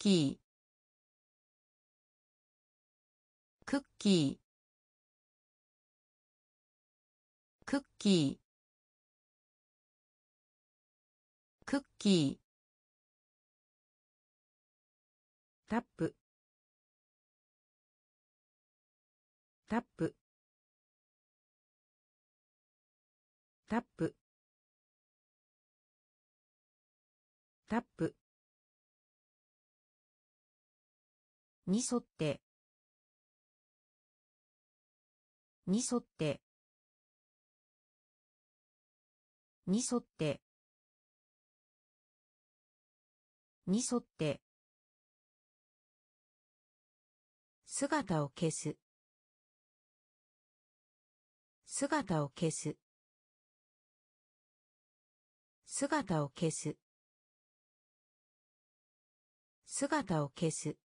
キー。クッキー。クッキー。クッキー。タップ。タップ。タップ。タップ。に沿って。に沿って。に沿って。に沿って。姿を消す。姿を消す。姿を消す。姿を消す。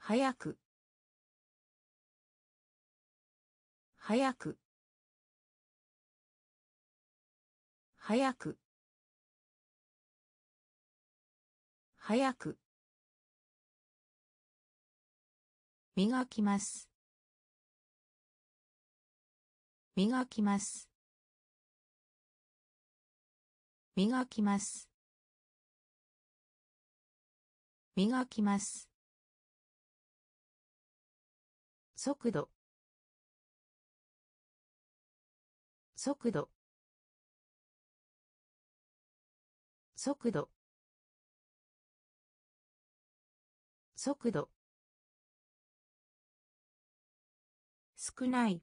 早く。早く。早く。早く。磨きます。磨きます。磨きます。磨きます。速度。速度。速度。速度。少ない。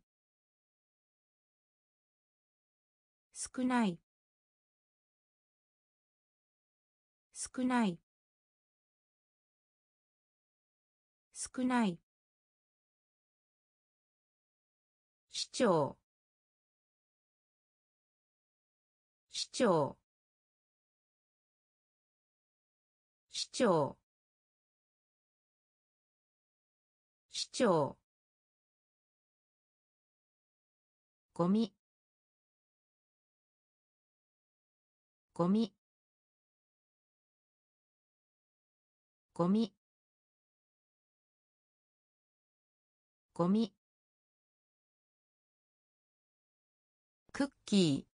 少ない。少ない。少ない。長。市長。市長。市長。ゴミ。ゴミ。ゴミ。ゴミ。クッキー。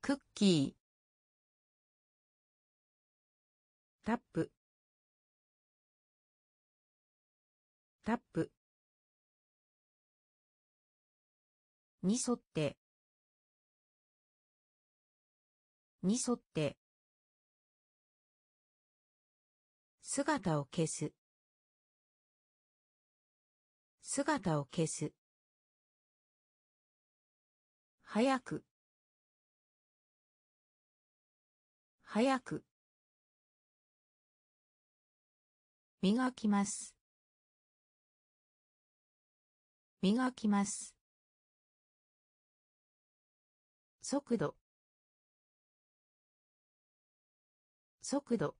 クッキー。タップ。タップ。に沿って。に沿って。姿を消す。姿を消す。早く。早く。磨きます。磨きます。速度。速度。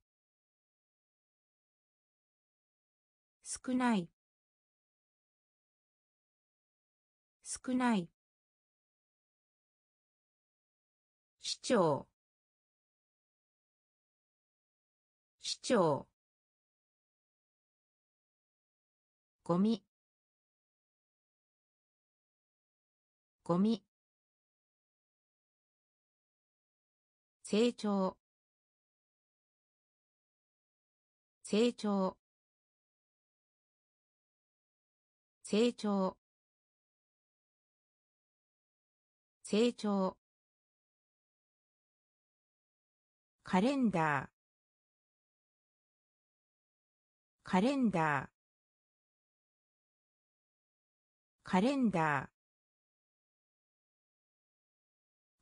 少ない。少ない。長。市長。ゴミ。ゴミ。成長。成長。成長。成長。カレンダー。カレンダー。カレンダー。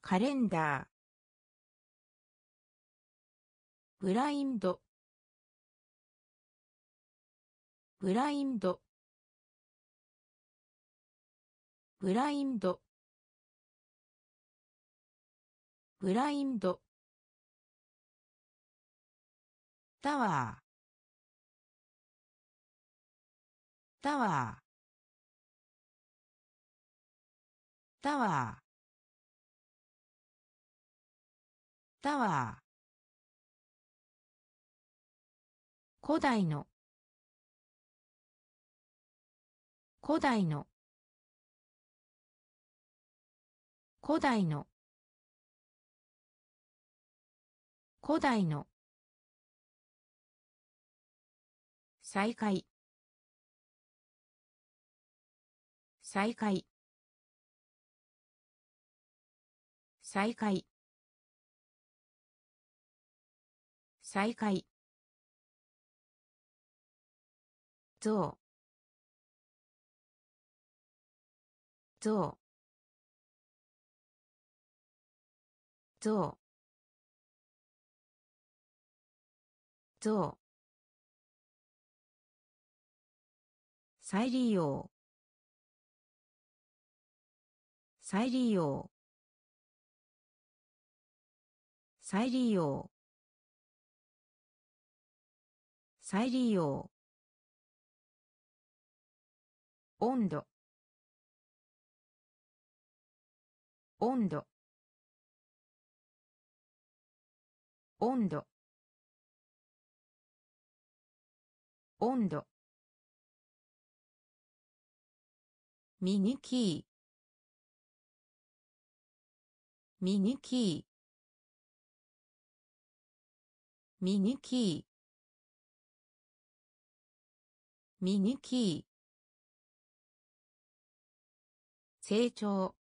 カレンダー。ブラインド。ブラインド。ブラインド。ブラインド。タワータワータワータワー古代の。古代の。古代の。古代の。再開。再開。再開。再開。ゾウゾウ再利用。再利用。再利用。再利用。温度。温度。温度。温度。ミニキーミニキーミニキーミニキー成長。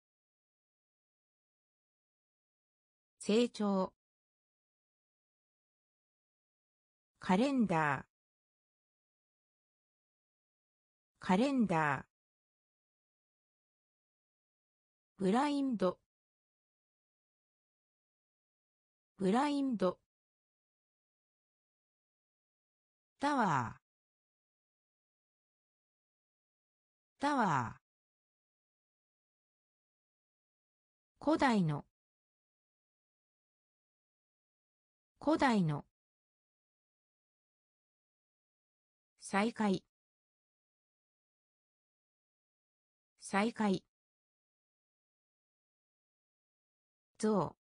成長。カレンダー。カレンダー。ブラインド。ブラインド。タワー。タワー。古代の。古代の。再開。再開。ゾウ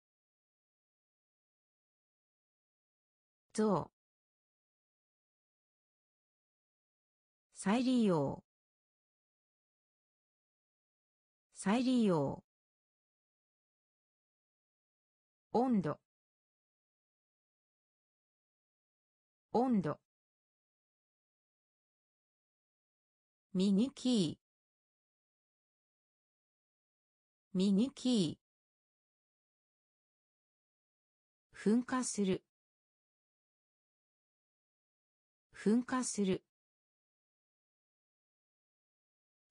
ゾウ再利用。再利用。温度。温度。ミニキー。ミニキー。噴火する。噴火する。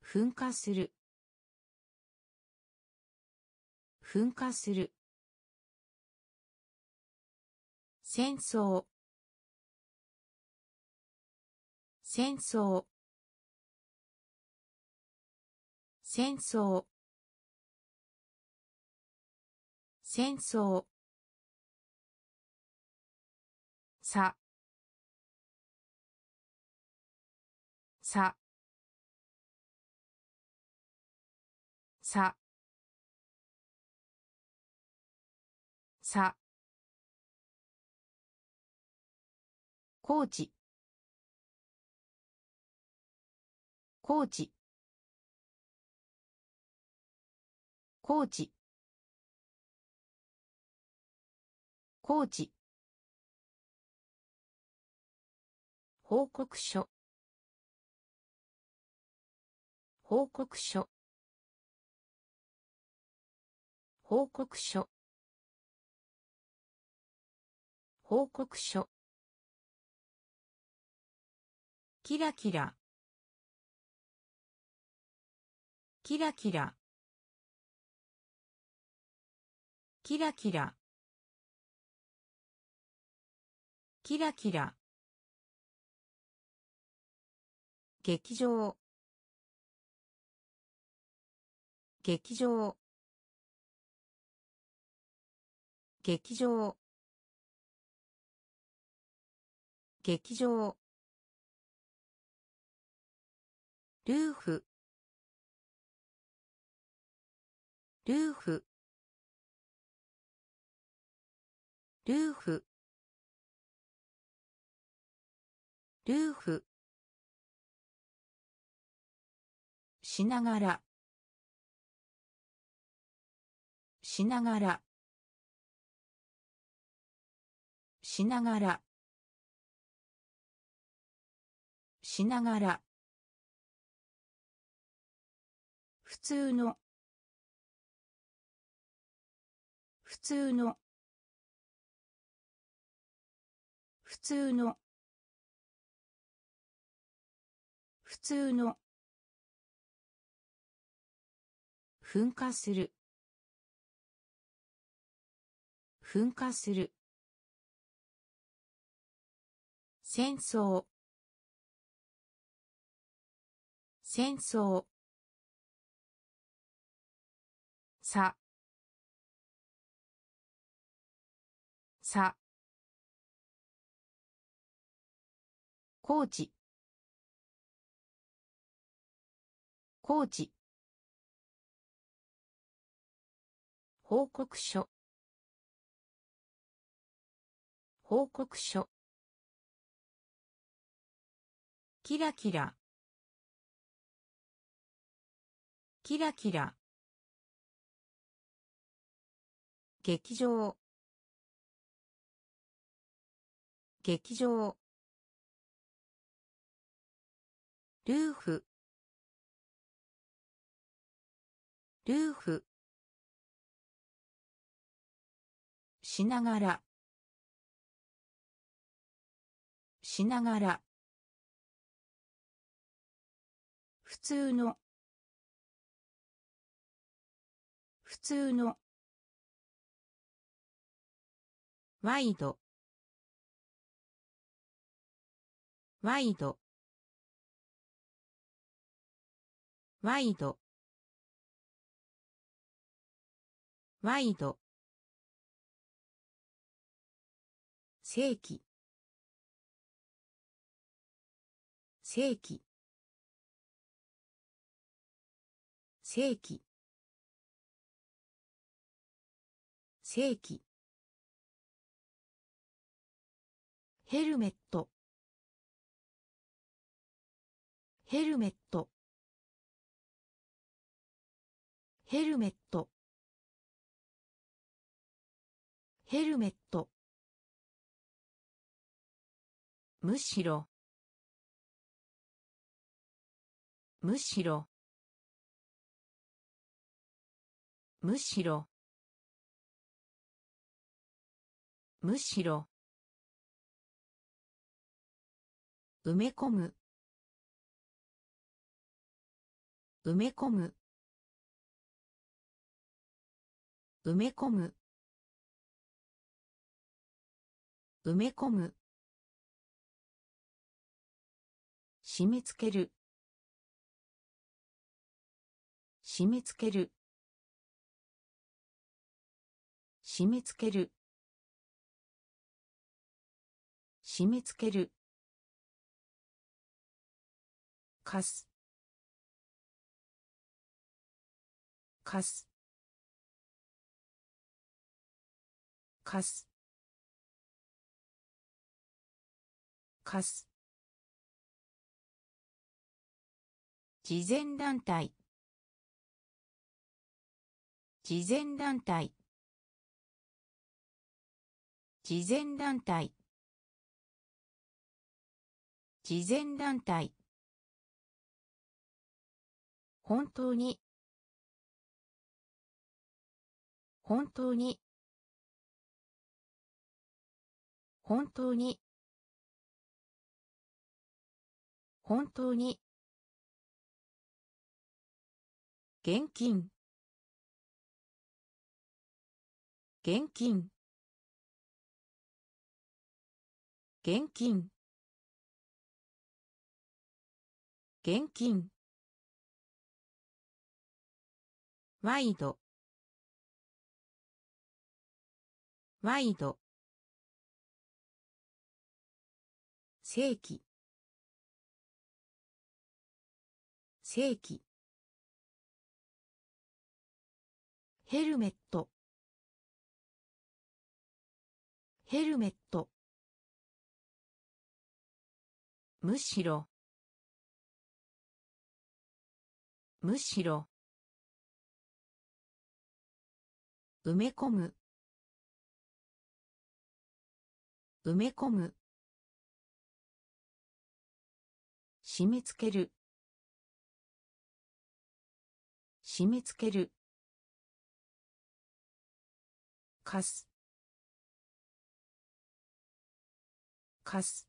噴火する。噴火する。戦争。戦争。戦争。戦争。さ。さ。さ。さ。コーチコーチコーチコーチ報告書。報告書。報告書。報告書。キラキラ。キラキラ。キラキラ。キラキラ。劇場。劇場。劇場。劇場。ルーフ。ルーフ。ルーフ。ルーフ。しながら。しながら。しながら。しながら。普通の。普通の。普通の。普通の。噴火する。噴火する。戦争。戦争。さ。さ。高知。高知。報告書。報告書。キラキラ。キラキラ。劇場。劇場。ルーフ。ルーフ。しながら。しながら。普通の。普通の。ワイド。ワイド。ワイド。ワイド。正規。正規。正規。正規。ヘルメット。ヘルメット。ヘルメット。ヘルメット。むしろ。むしろ。むしろ。むしろ。埋め込む。埋め込む。埋め込む。埋め込む。締め付ける。締め付ける。締め付ける。締め付ける。かす。かす。かす。かす。慈善団体。慈善団体。慈善団体。慈善団体。本当に。本当に。本当に。本当に。現金。現金。現金。現金。ワイド。ワイド。正規。正規。ヘルメット。ヘルメット。むしろ。むしろ。埋め込む。埋め込む。締め付ける。締め付ける。かす。かす。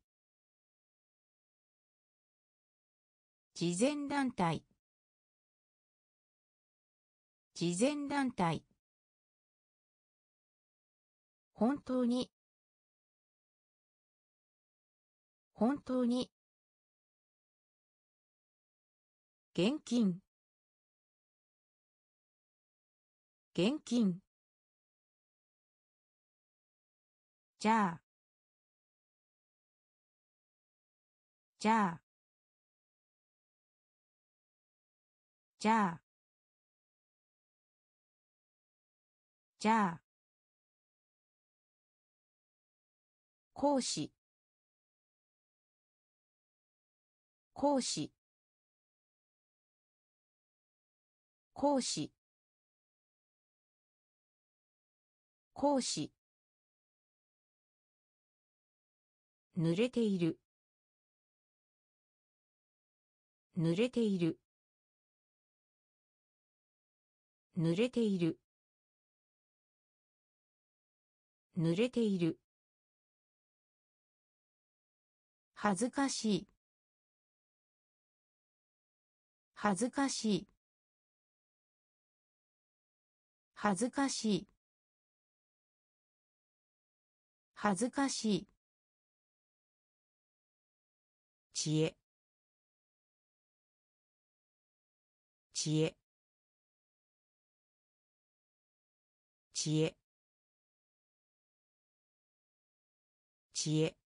慈善団体。慈善団体。本当に。本当に。現金。現金。じゃあ。じゃあ。じゃあ。じゃあ。講師。講師。講師。講師。濡れている。濡れている。濡れている。濡れている。恥ずかしい。恥ずかしい。恥ずかしい。恥ずかしい。知恵。知恵。知恵。知恵。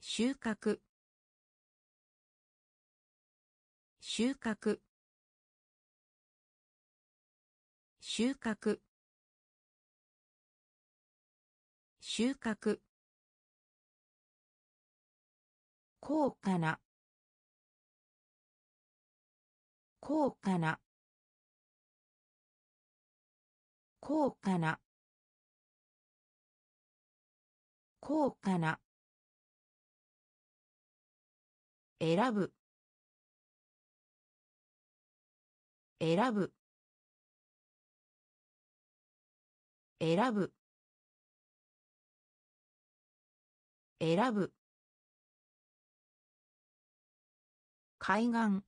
収穫。収穫。収穫。収穫。高価な。高価な。高価な。高価な。選ぶ。選ぶ。選ぶ。選ぶ。海岸。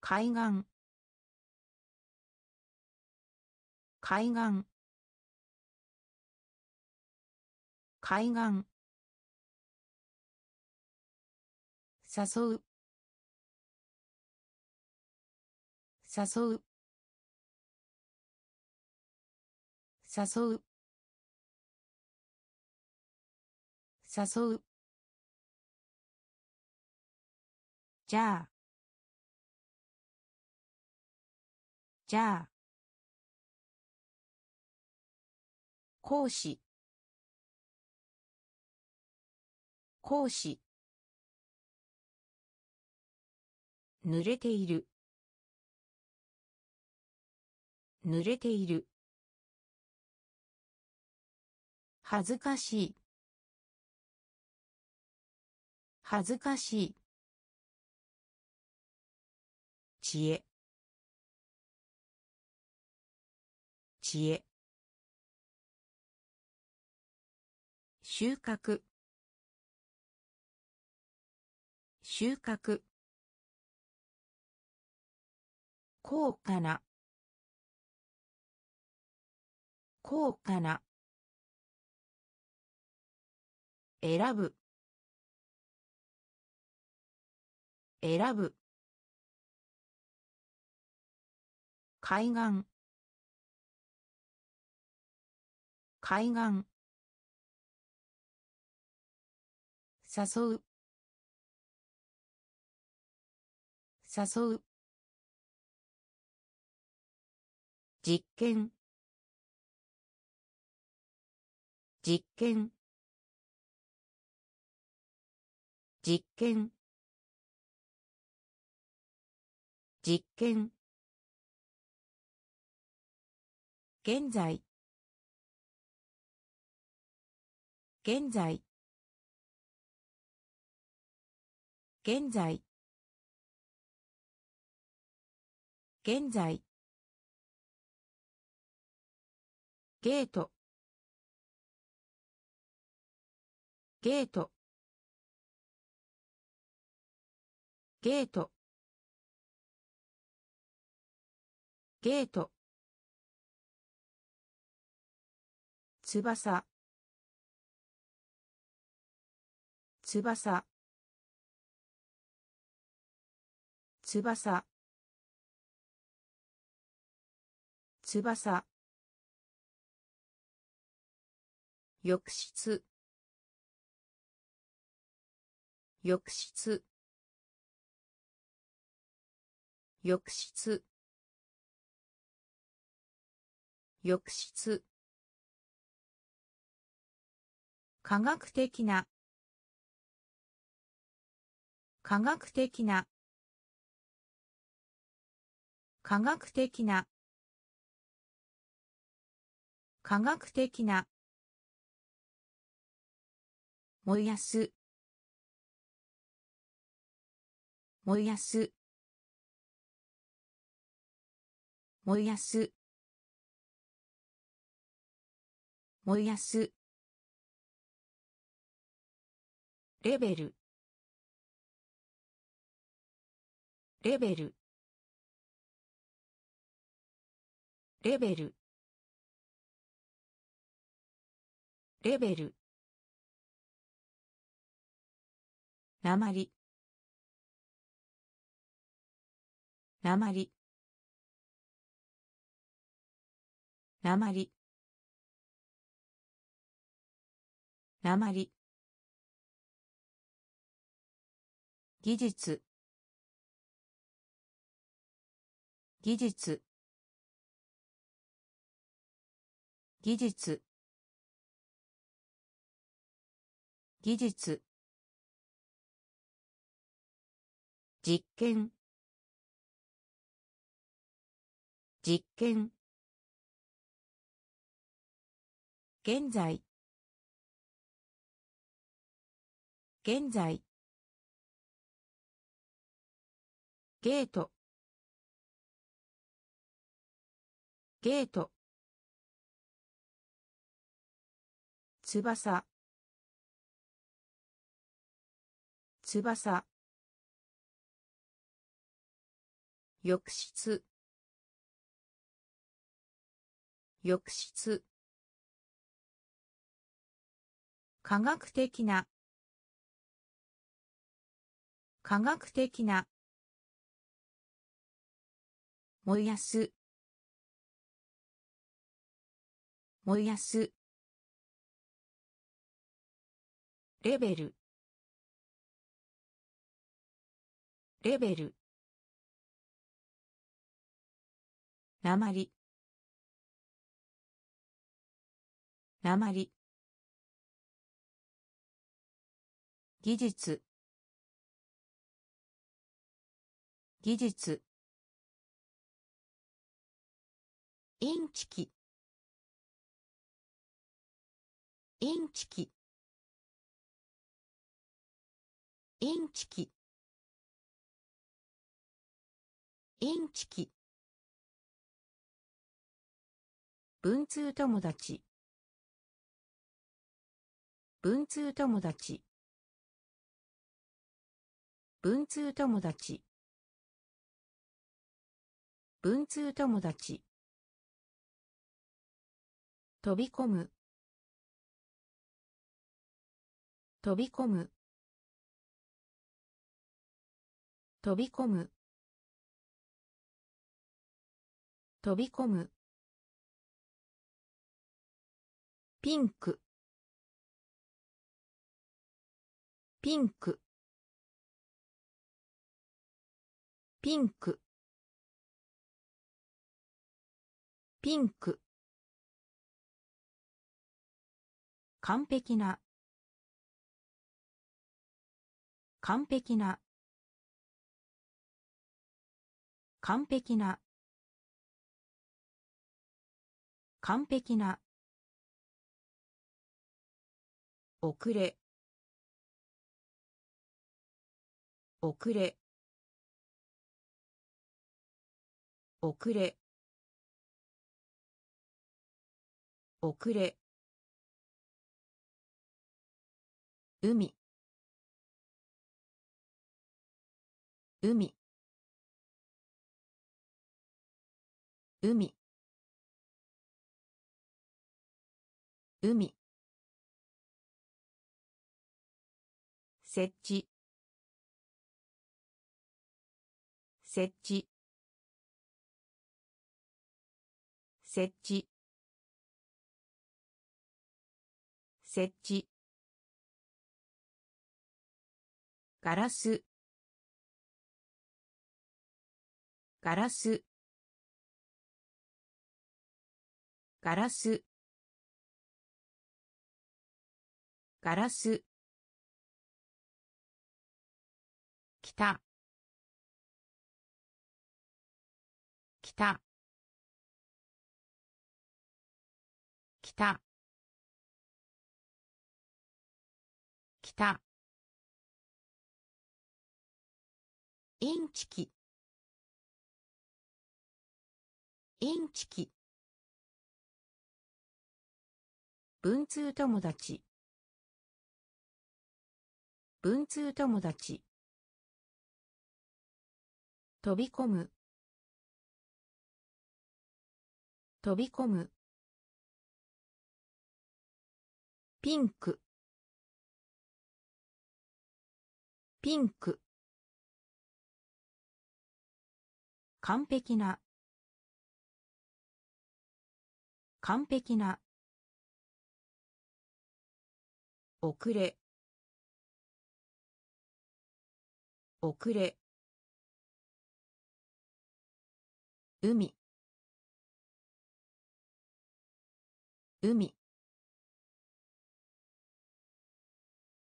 海岸。海岸。海岸。誘う。誘う。誘う。じゃあ。じゃあ。講師。講師。濡れている。濡れている。恥ずかしい。恥ずかしい。知恵。知恵。収穫。収穫。高価な。高価な。選ぶ。選ぶ。海岸。海岸。誘う。誘う。実験。実験。実験。実験。現在。現在。現在。現在。ゲート。ゲート。ゲート。ゲート。翼。翼。翼。翼。浴室浴室浴室浴室科学的な。科学的な。科学的な。科学的な。燃やす。燃やす。燃やす。燃やす。レベル。レベル。レベル。レベル。なまりなまりなまりなまり技術。技術。技術。技術。実験。実験。現在。現在。ゲート。ゲート。翼。翼。浴室。浴室。科学的な。科学的な。燃やす。燃やす。レベル。レベル。なまりなまり技術。技術。インチキ。インチキ。インチキ。インチキ。文通友達。文通友達。文通友達。文通友達。飛び込む。飛び込む。飛び込む。飛び込む。ピンク。ピンク。ピンク。ピンク。完璧な。完璧な。完璧な。完璧な。遅れ。遅れ。遅れ。遅れ。海。海。海。海。設置。設置。設置。設置。ガラス。ガラス。ガラス。ガラス。きた。きた。インチキ。インチキ。文通友達。文通友達。飛び込む。飛び込む。ピンク。ピンク。完璧な。完璧な。遅れ。遅れ。海。海。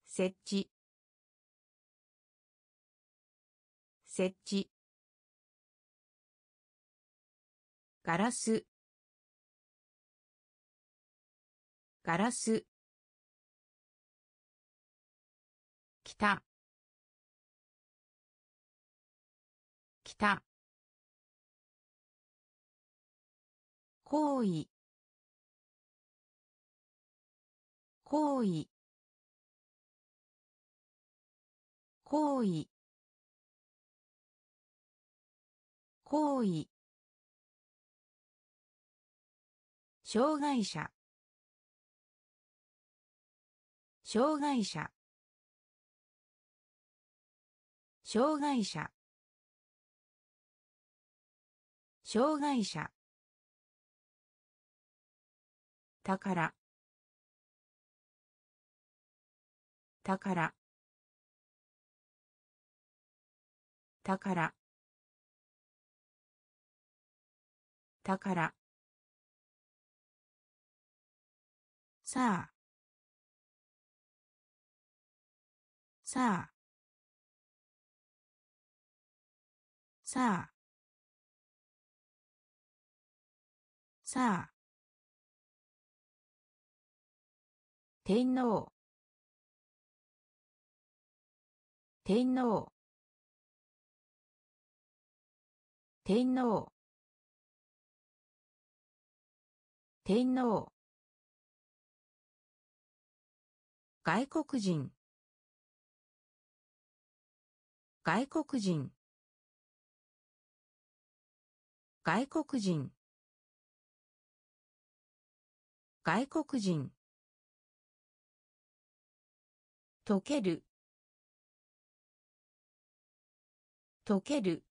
設置。設置。ガラス。ガラス。きた。きた。行為。行為。行為。行為。障害者。障害者。障害者。障害者。宝。宝。宝。宝。さあ。さあ。さあ。さあ。天皇。天皇。天皇。天皇。外国人。外国人。外国人。外国人。溶ける。溶ける。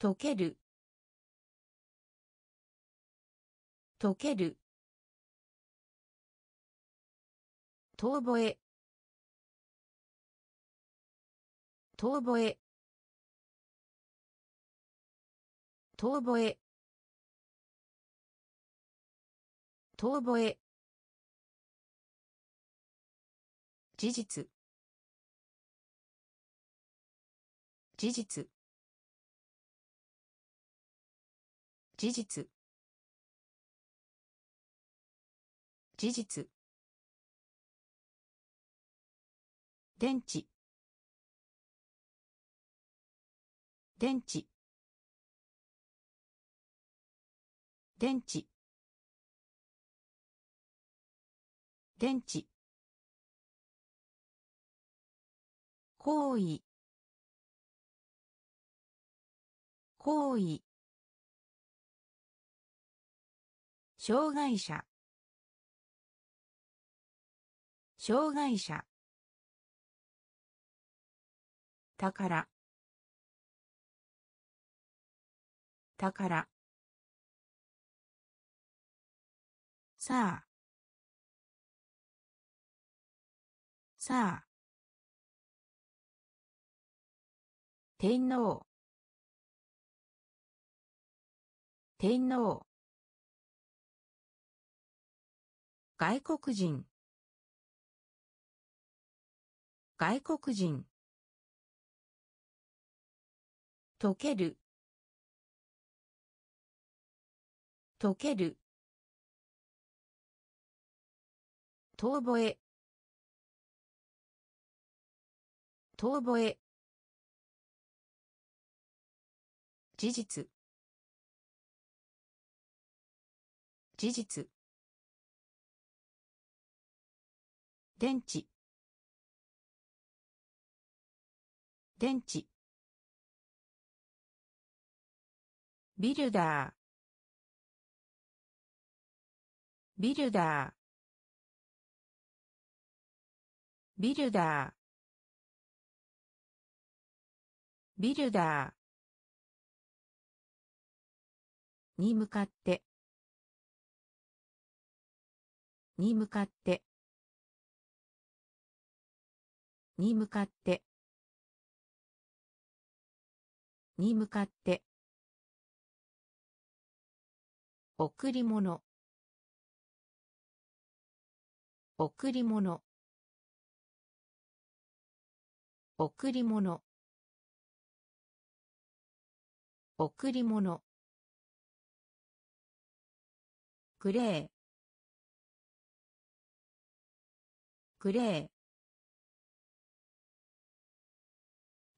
溶ける。溶ける。遠吠え。遠吠え。遠吠え。遠吠え。事実。事実。事実。事実。電池。電池。電池。電池。行為。行為。障害者。障害者。宝宝さあ。さあ。天皇。天皇。外国人。外国人。溶ける。溶ける。遠吠え。遠吠え。事実。事実。電池。電池。ビルダー。ビルダー。ビルダー。ビルダー。に向かって。に向かって。に向かって。に向かって。贈り物。贈り物。贈り物。贈り物。グレー。グレー。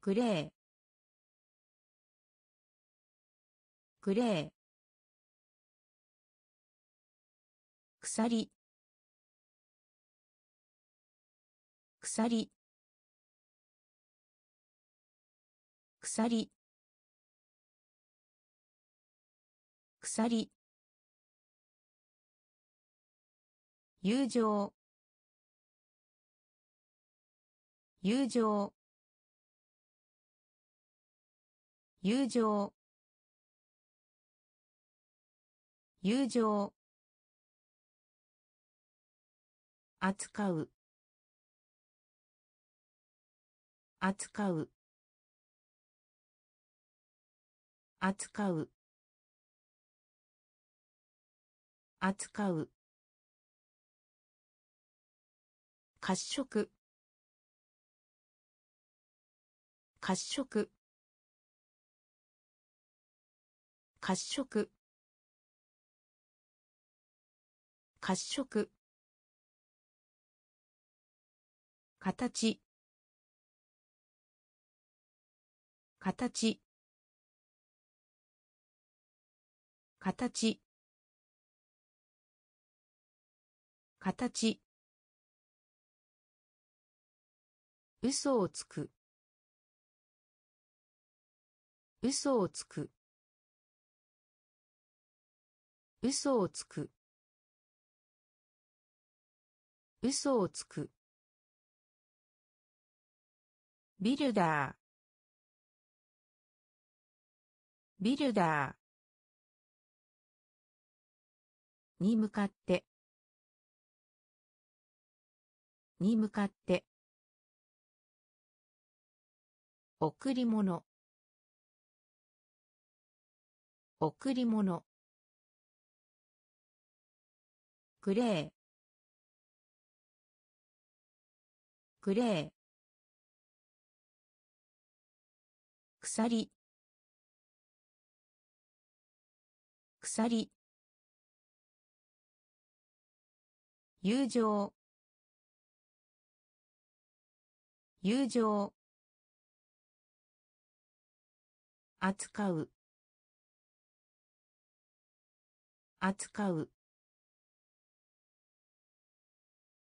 グレー。グレー。鎖。鎖。鎖。鎖。友情。友情。友情。友情。扱う。扱う。扱う。扱う。褐色。褐色。褐色。褐色。形。形。形。形。嘘をつく。嘘をつく。嘘をつく。嘘をつく。ビルダー。ビルダー。に向かって。に向かって。贈り物。贈り物。グレー。グレー。鎖。鎖。友情。友情。扱う。扱う。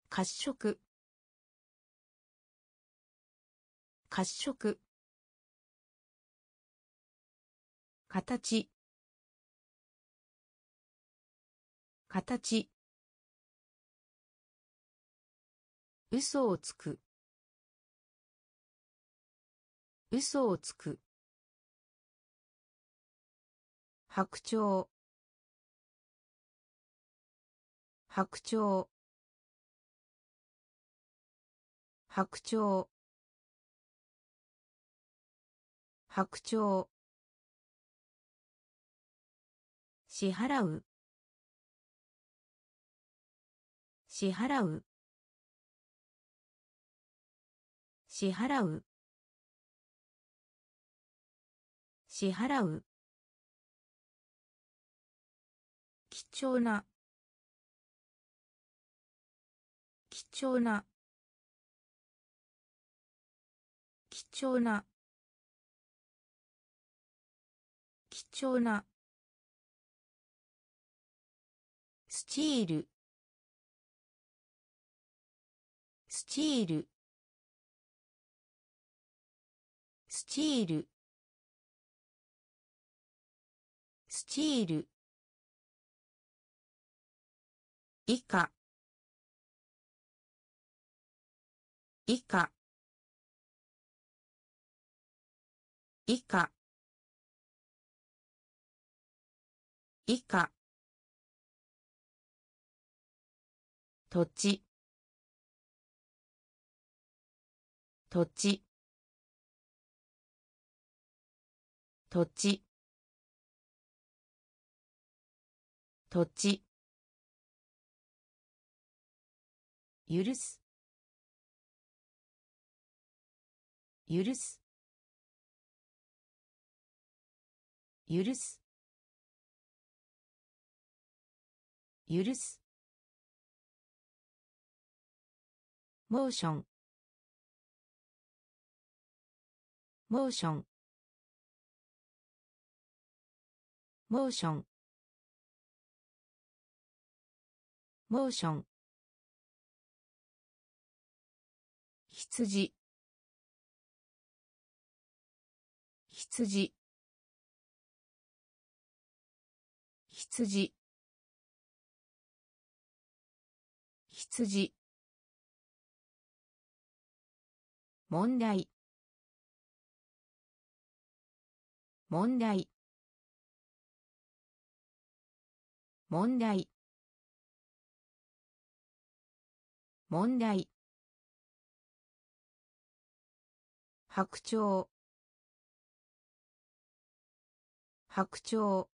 褐色。褐色。形。形。嘘をつく。嘘をつく。白鳥。白鳥。白鳥。白鳥。支払う。支払う。支払う。支払う。貴重な。貴重な。貴重な。貴重な。チール。スチール。スチール。スチール。以下。以下。以下。以下。土地。土地。土地。土地。許す。許す。許す。許す。モーション。モーション。モーション。モーション。羊。羊。羊。羊。問題。問題。問題。問題。白鳥。白鳥。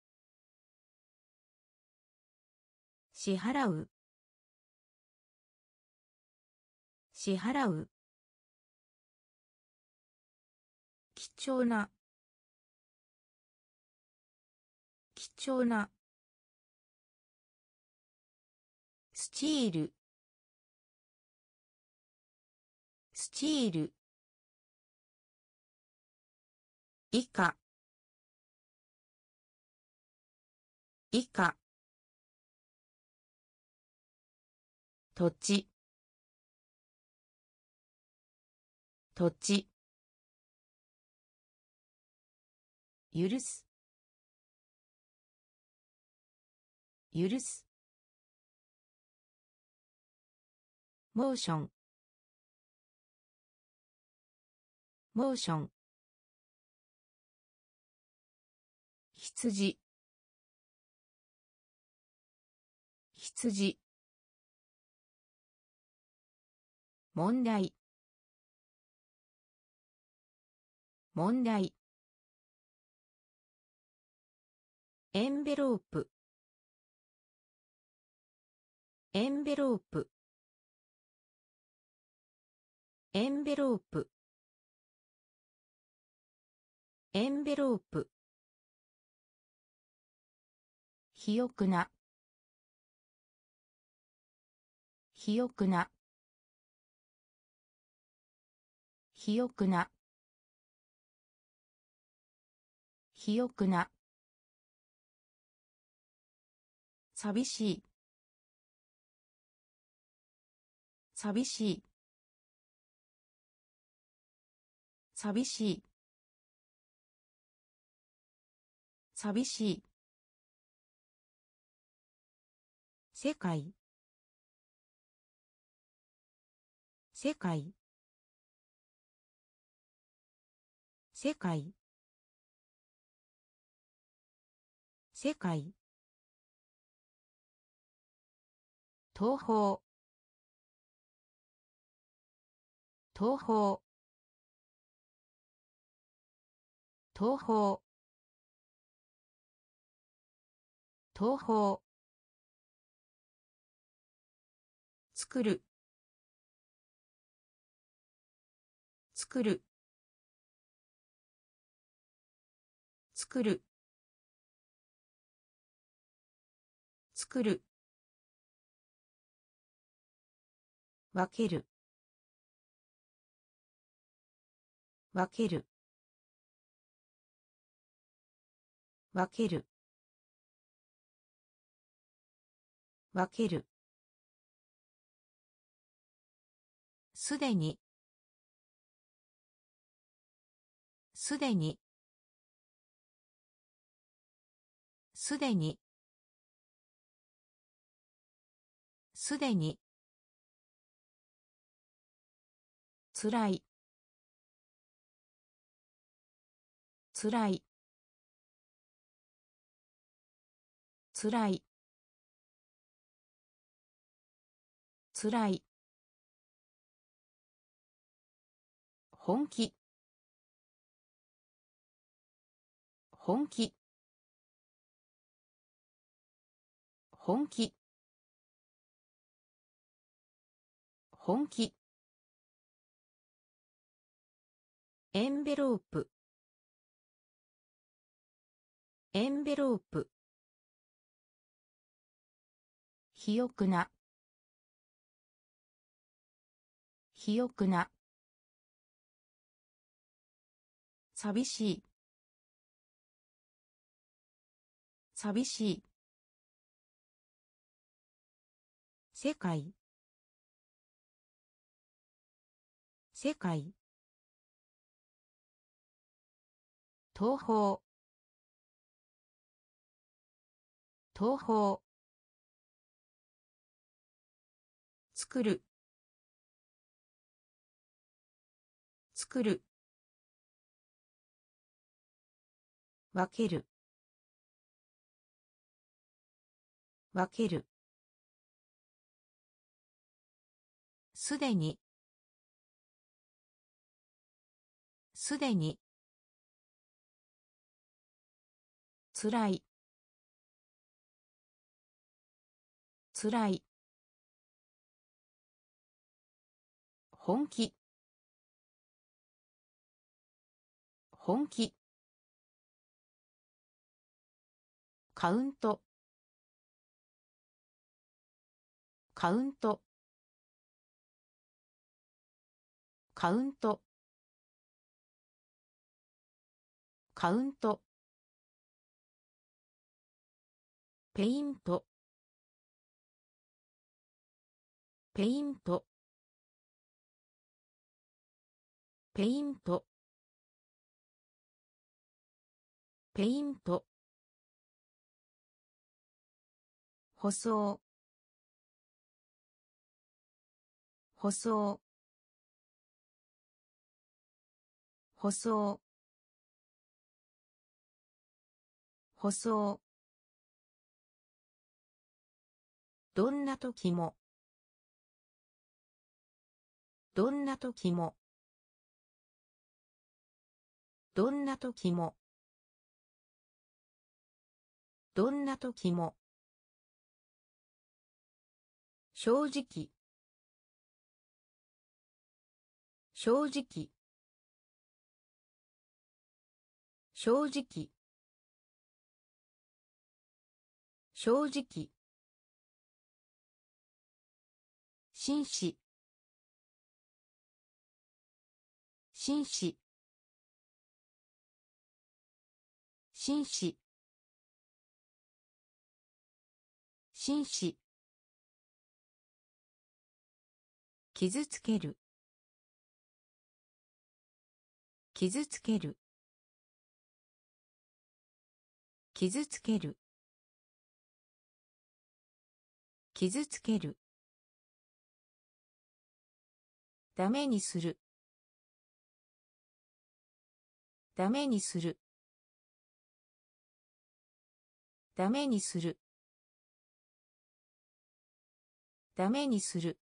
支払う。支払う。貴重な。貴重な。スチール。スチール。以下。以下。土地。土地。許す。許す。モーション。モーション。羊。羊。問題。問題。エンベロープ。エンベロープ。エンベロープ。エンベロープ。肥沃な。肥沃な。肥沃な。肥沃な。寂しい。寂しい。寂しい。寂しい。世界。世界。世界。世界。東方東方東方東方作る。作る。作る。作る。分ける。分ける。分ける。分ける。すでに。すでに。すでに。すでに。つらい。つらい。つらい。つらい。本気。本気。本気。本気。エンベロープ。エンベロープ。肥沃な。肥沃な。寂しい。寂しい。世界。世界。東方東方作る。作る。分ける。分ける。すでに。すでに。つらい。つらい。本気。本気。カウント。カウント。カウント。カウント。ペイント。ペイント。ペイント。ペイント。舗装。舗装。舗装。舗装。どんな時も。どんな時も。どんな時も。どんな時も。正直。正直。正直。正直。紳士。紳士。紳士。紳士。傷つける。傷つける。傷つける。傷つける。ダメにする。ダメにする。ダメにする。ダメにする。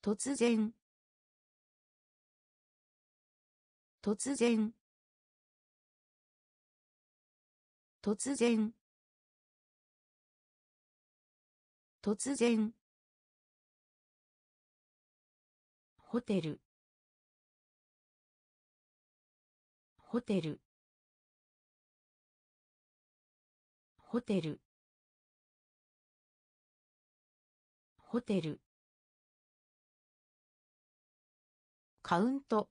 突然。突然。突然。突然。ホテル。ホテル。ホテル。ホテル。カウント。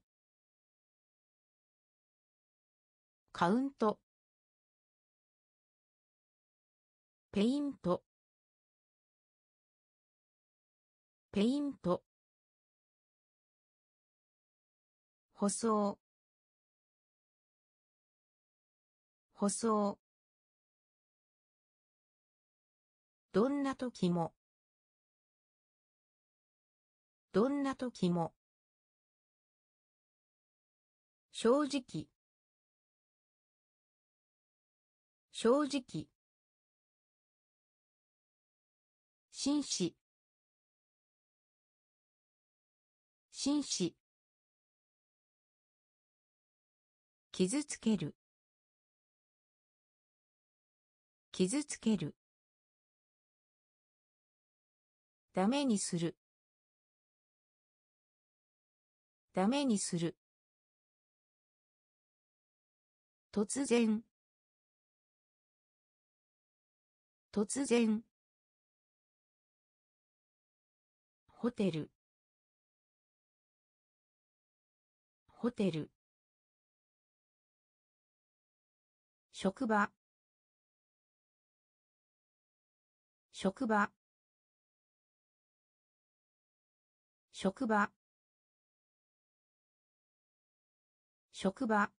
カウント。ペイント。ペイント。舗装。舗装。どんな時も。どんな時も。正直。正直。紳士。紳士。傷つける。傷つける。ダメにする。ダメにする。突然。突然。ホテル。ホテル。職場。職場。職場。職場。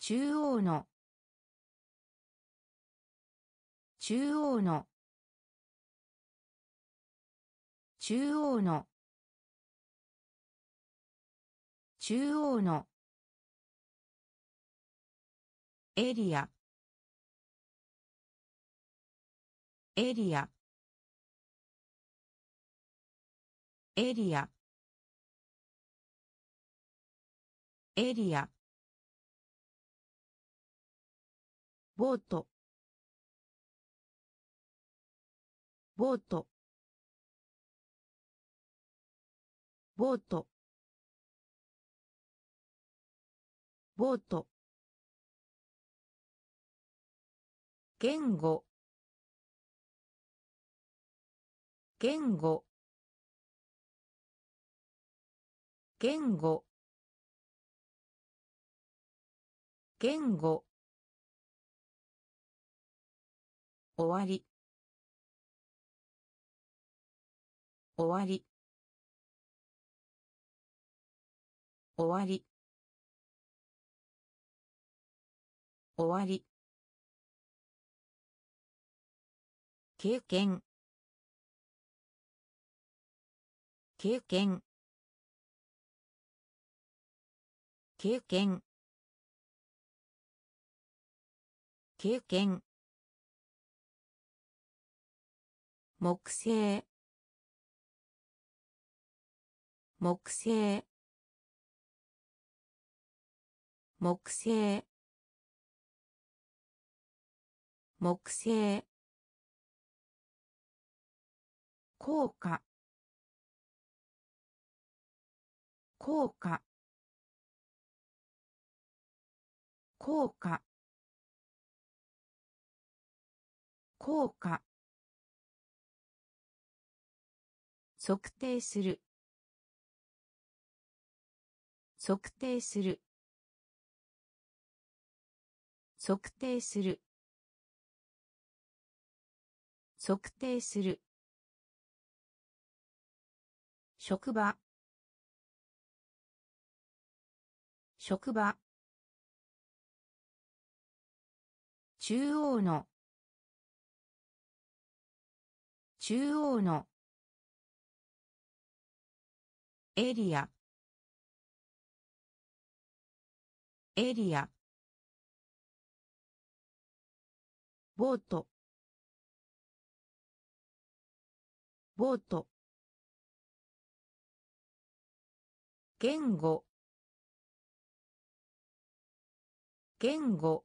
中央の。中央の。中央の。中央の。エリア。エリア。エリア。エリア。ボート。ボート。ボート。ボート。言語。言語。言語。言語。終わり。終わり。終わり。終わり。経験。経験。経験。経験。木星。木星。木星。木星。効果。効果。効果。効果。測定する。測定する。測定する。測定する。職場。職場。中央の。中央の。エリア。エリア。ボート。ボート。言語。言語。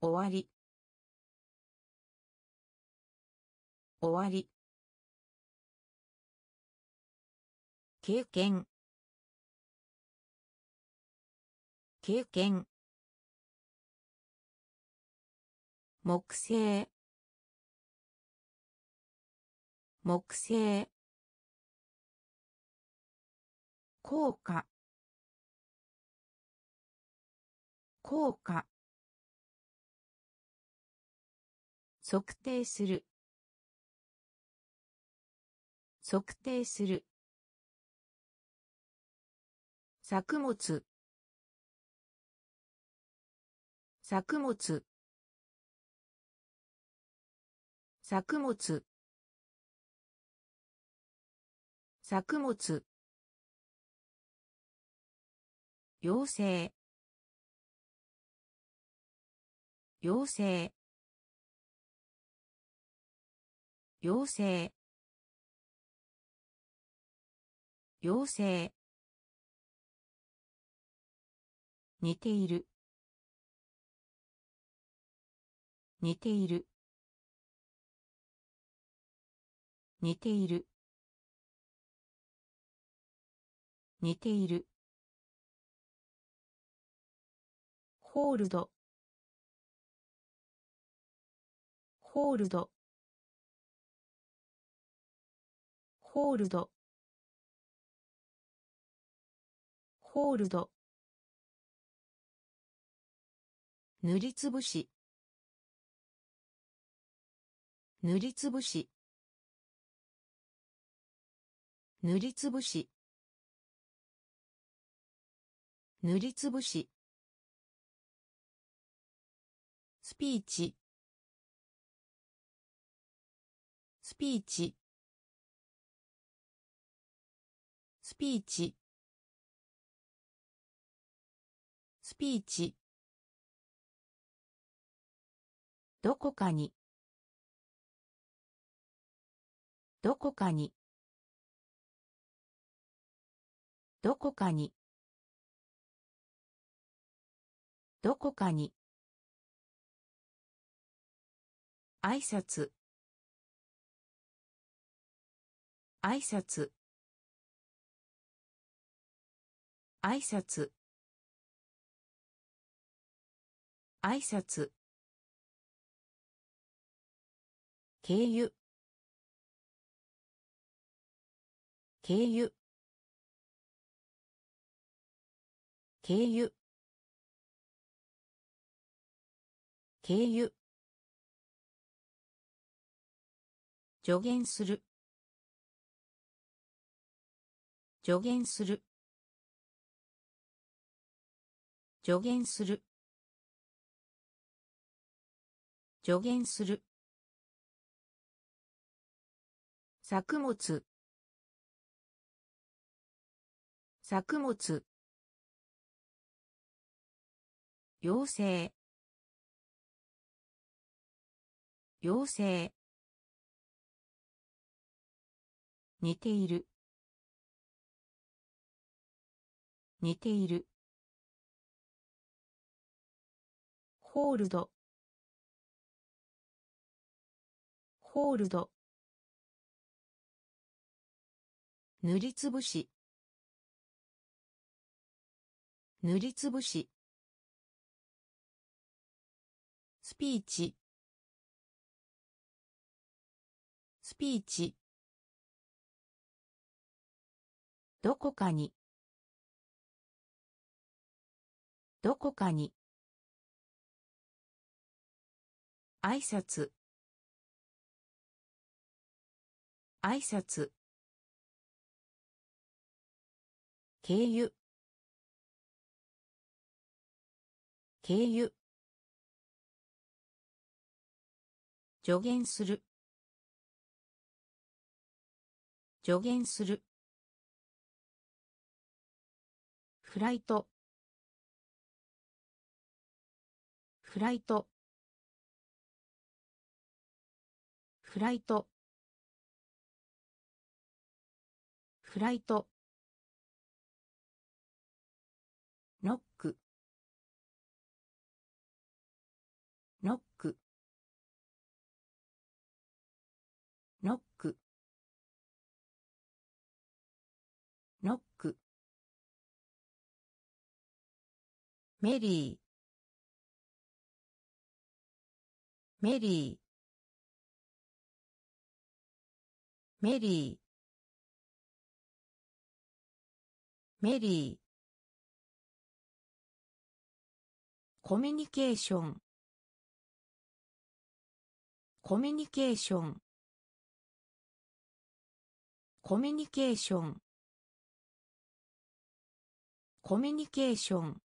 終わり。終わり。経験。経験。木星。木星。効果。効果。測定する。測定する。作物。作物。作物。作物。妖精妖精妖精妖精似ている。似ている。似ている。似ている。ホールド。ホールド。ホールド。ホールド。塗りつぶし。塗りつぶし。塗りつぶし。塗りつぶし。スピーチ。スピーチ。スピーチ。スピーチ。どこかに。どこかに。どこかに。どこかに挨拶。挨拶。挨拶。挨拶。経由。経由。経由。経由。助言する。助言する。助言する。助言する。作物。作物。妖精。妖精。似ている。似ている。ホールド。ホールド。塗りつぶし。塗りつぶし。スピーチ。スピーチ。どこかに。どこかに。挨拶。挨拶。経由。経由。助言する。助言する。フライト。フライト。フライト。フライト。メリー。メリー。メリー。メリー。コミュニケーション。コミュニケーション。コミュニケーション。コミュニケーション。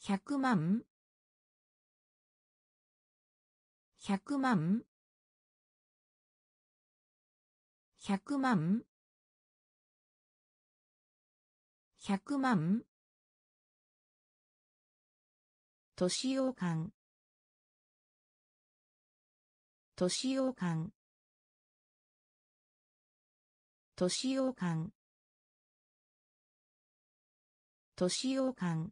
100万。100万。100万。百万。年用感年用感年用感年用感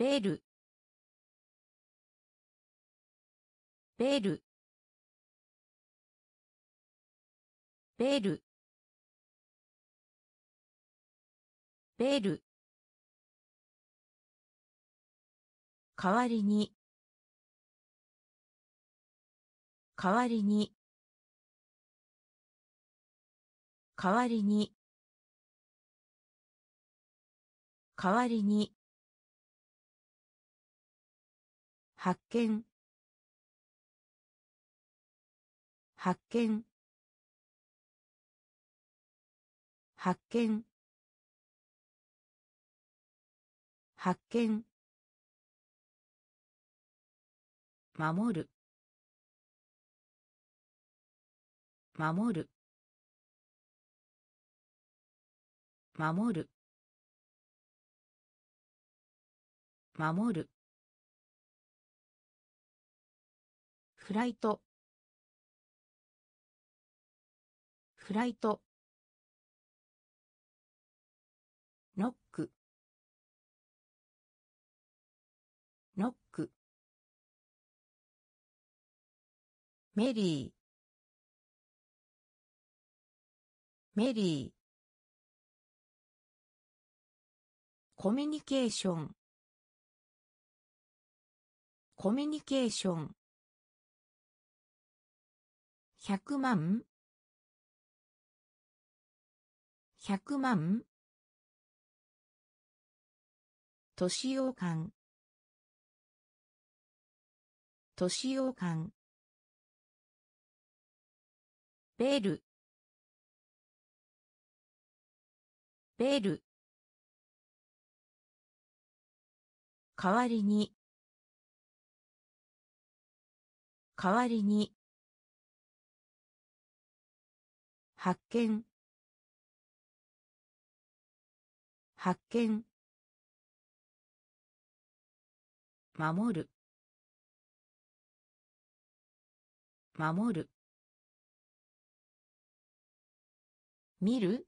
ベルベルベルベル代わりに代わりに。代わりに。代わりに。発見。発見。発見。発見。守る。守る。守る。守る。フライト。フライト。ノック。ノック。メリー。メリー。コミュニケーション。コミュニケーション。百万。百万。年ようかん年ようかんベル。ベル。代わりに。代わりに。発見。発見。守る。守る。見る。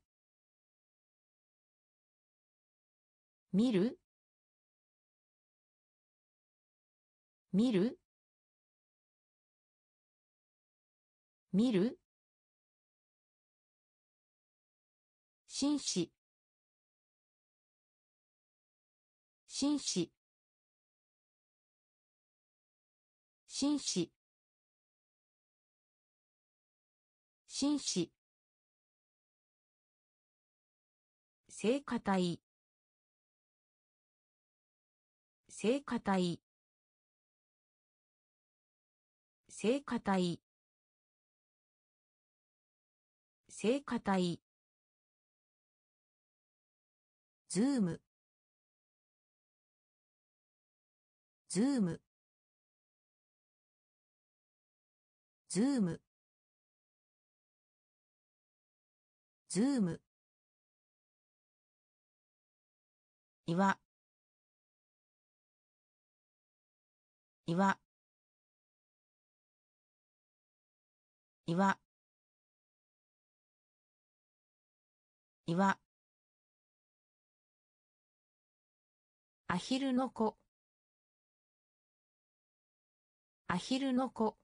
見る。見る。見る。紳士。紳士。紳士。紳士。聖歌隊聖歌隊聖歌隊聖歌隊ズーム。ズーム。ズーム。ズーム。岩岩岩岩アヒルの子。アヒルの子。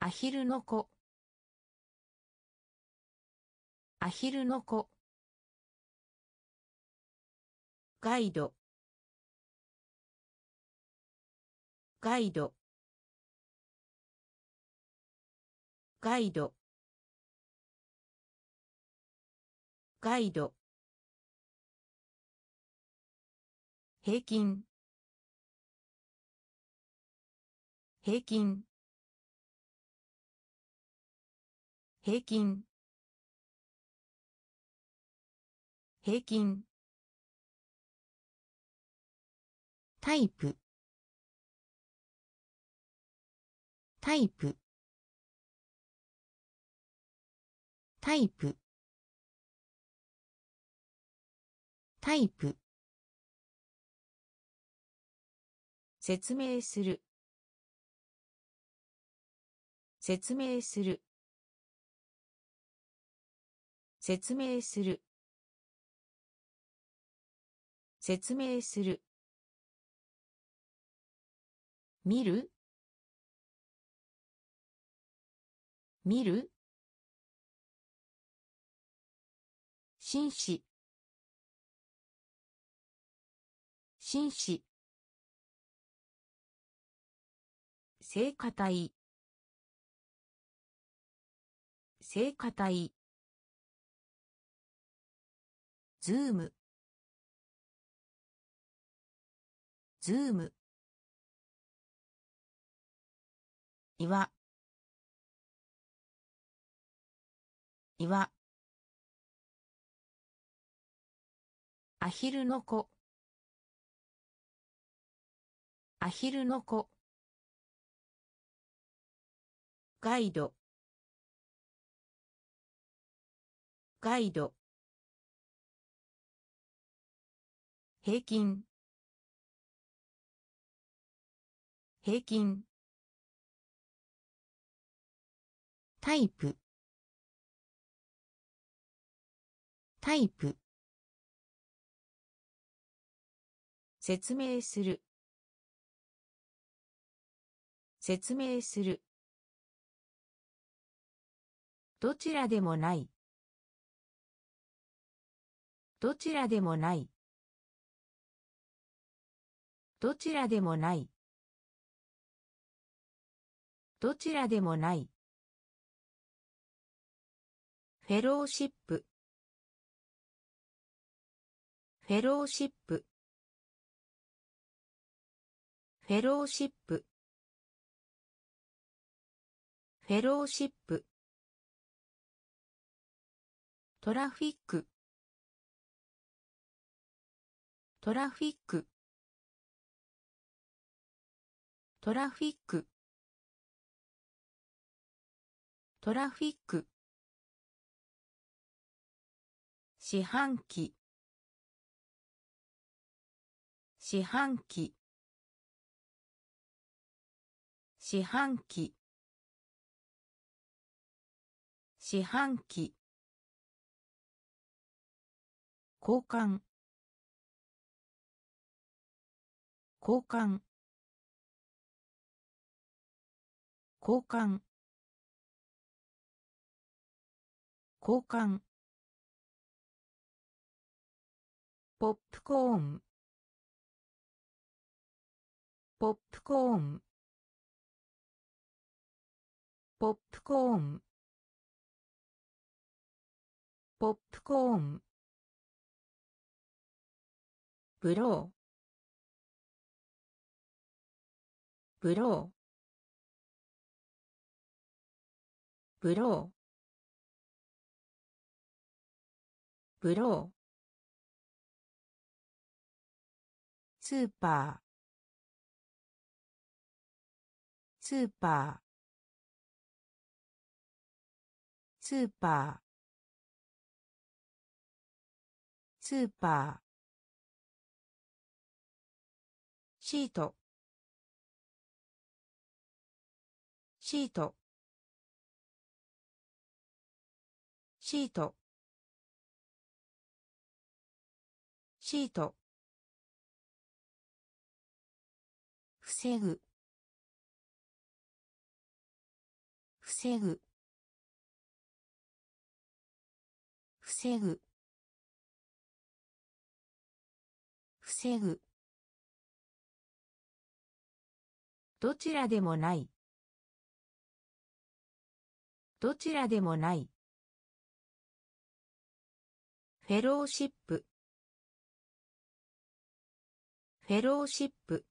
アヒルの子。アヒルの子。ガイド。ガイド。ガイド。ガイド。平均。平均。平均。平均。タイプ。タイプ。タイプ。タイプ。説明する。説明する。説明する。説明する。見る？見る？紳士。紳士。聖歌隊聖歌隊ズーム。ズーム。岩岩アヒルの子。アヒルの子。ガイド。ガイド。平均。平均。タイプ。タイプ。説明する。説明する。どちらでもない。どちらでもない。どちらでもない。どちらでもない。フェローシップ。フェローシップ。フェローシップ。フェローシップ。トラフィック。トラフィック。トラフィック。トラフィック。四半期。四半期。四半期。四半期。交換。交換。交換。交換。ポップコーン。ポップコーン。ポップコーン。ポップコーン。ブロー。ブロー。ブロー。ブロー。スーパー。スーパー。スーパー。スーパー。シート。シート。シート。シート。防ぐ。防ぐ。防ぐ。防ぐ。どちらでもない。どちらでもない。フェローシップ。フェローシップ。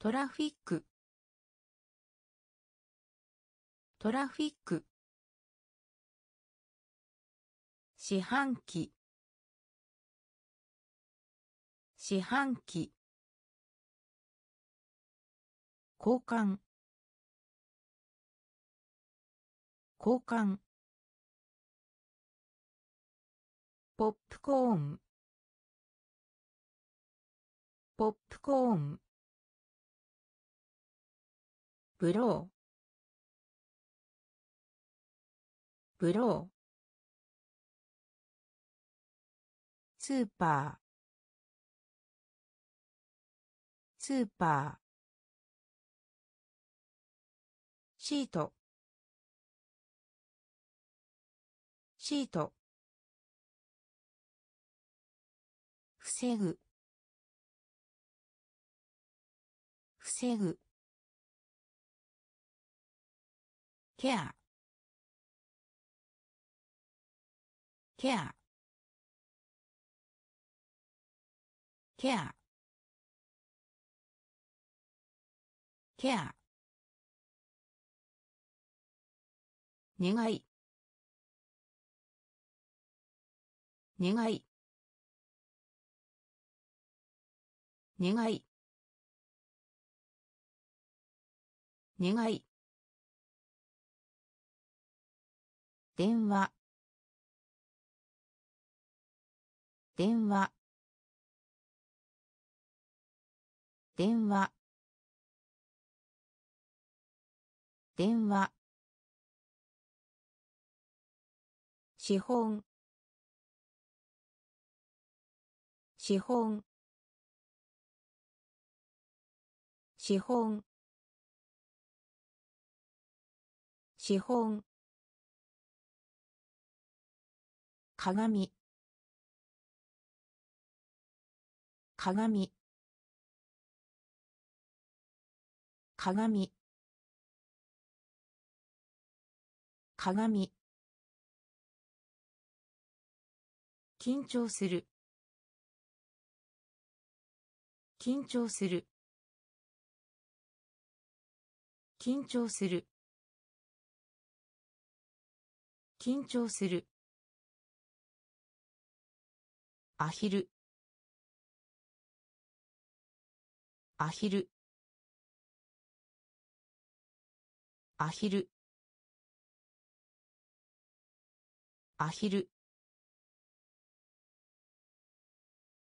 トラフィック。トラフィック。四半期。四半期。交換。交換。ポップコーン。ポップコーン。ブロー。ブロー。スーパー。スーパー。シート。シート。防ぐ。防ぐ。ケア。ケア。ケア。ケア。願い。願い。願い。願い。電話。電話。電話。電話。資本資本資本資本鏡鏡鏡鏡緊張する。緊張する。緊張する。緊張する。アヒル。アヒル。アヒル。アヒル。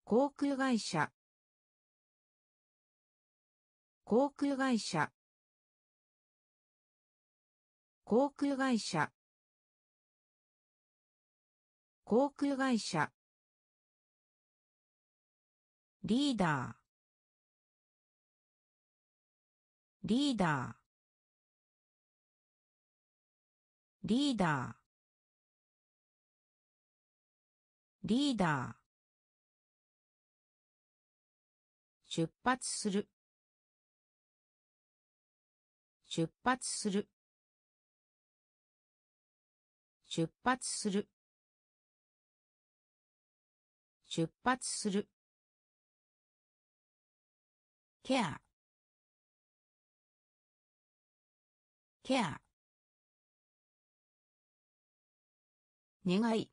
航空会社。航空会社。航空会社。航空会社。リーダー。リーダー。リーダー。リーダー。出発する。出発する。出発する。出発する。ケアケア願い。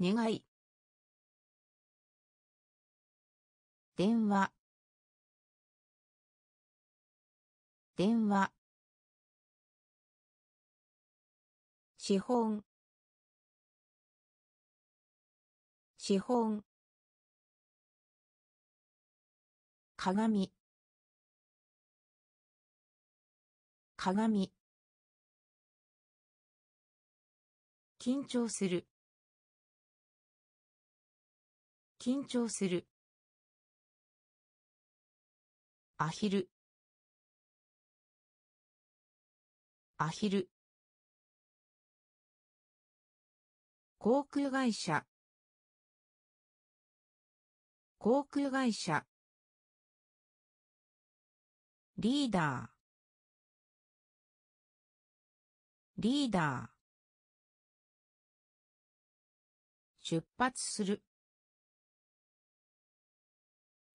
願い。電話。電話。資本。資本。鏡。鏡。緊張する。緊張する。アヒル。アヒル。航空会社。航空会社。リーダー。リーダー。出発する。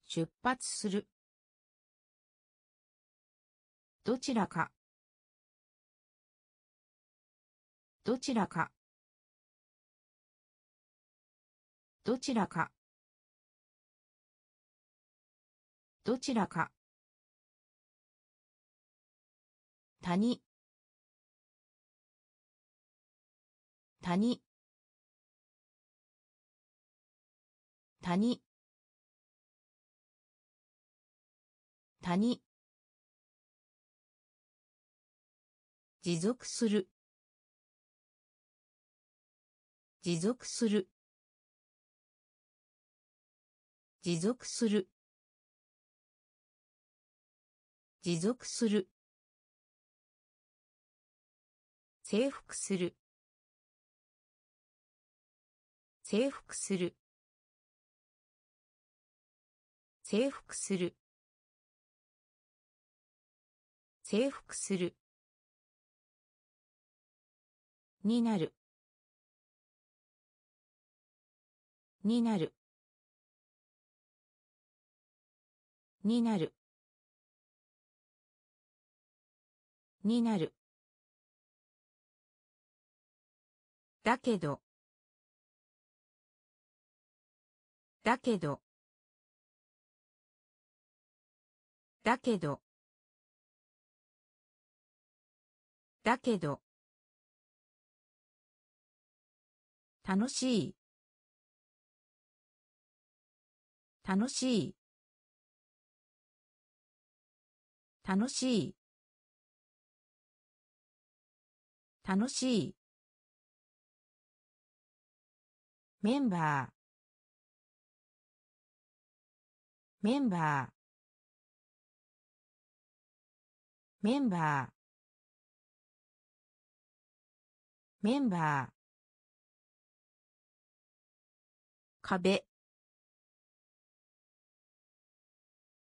出発する。どちらか。どちらか。どちらか。どちらか。谷。谷。谷。谷。持続する。持続する。持続する。持続する。征服する。征服する。征服する。征服する。になる。になる。になる。になる。だけど。だけど。だけど。だけど。楽しい。楽しい。楽しい。楽しい。メンバー。メンバー。メンバー。メンバー。壁。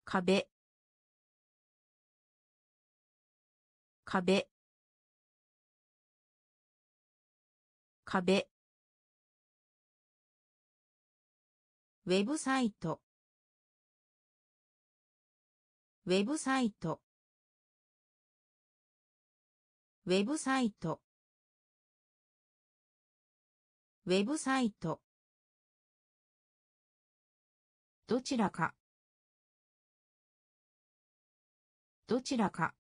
壁。壁。壁。ウェブサイト。ウェブサイト。ウェブサイト。ウェブサイト。どちらか。どちらか。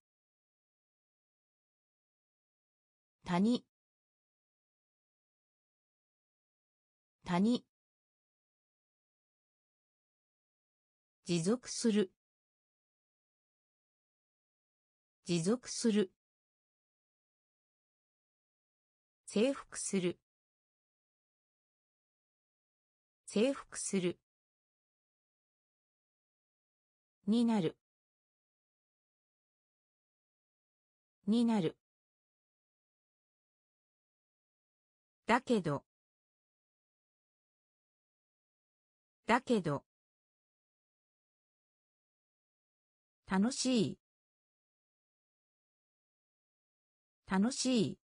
谷。谷。持続する。持続する。征服する。征服する。になる。になる。だけど。だけど。楽しい。楽しい。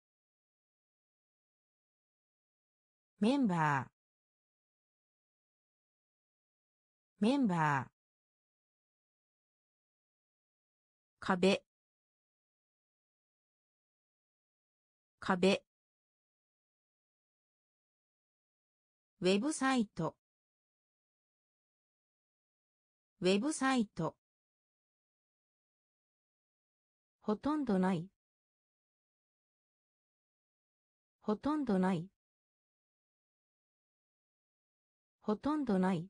メンバー。メンバー。壁。壁。ウェブサイト。ウェブサイト。ほとんどない。ほとんどない。ほとんどない。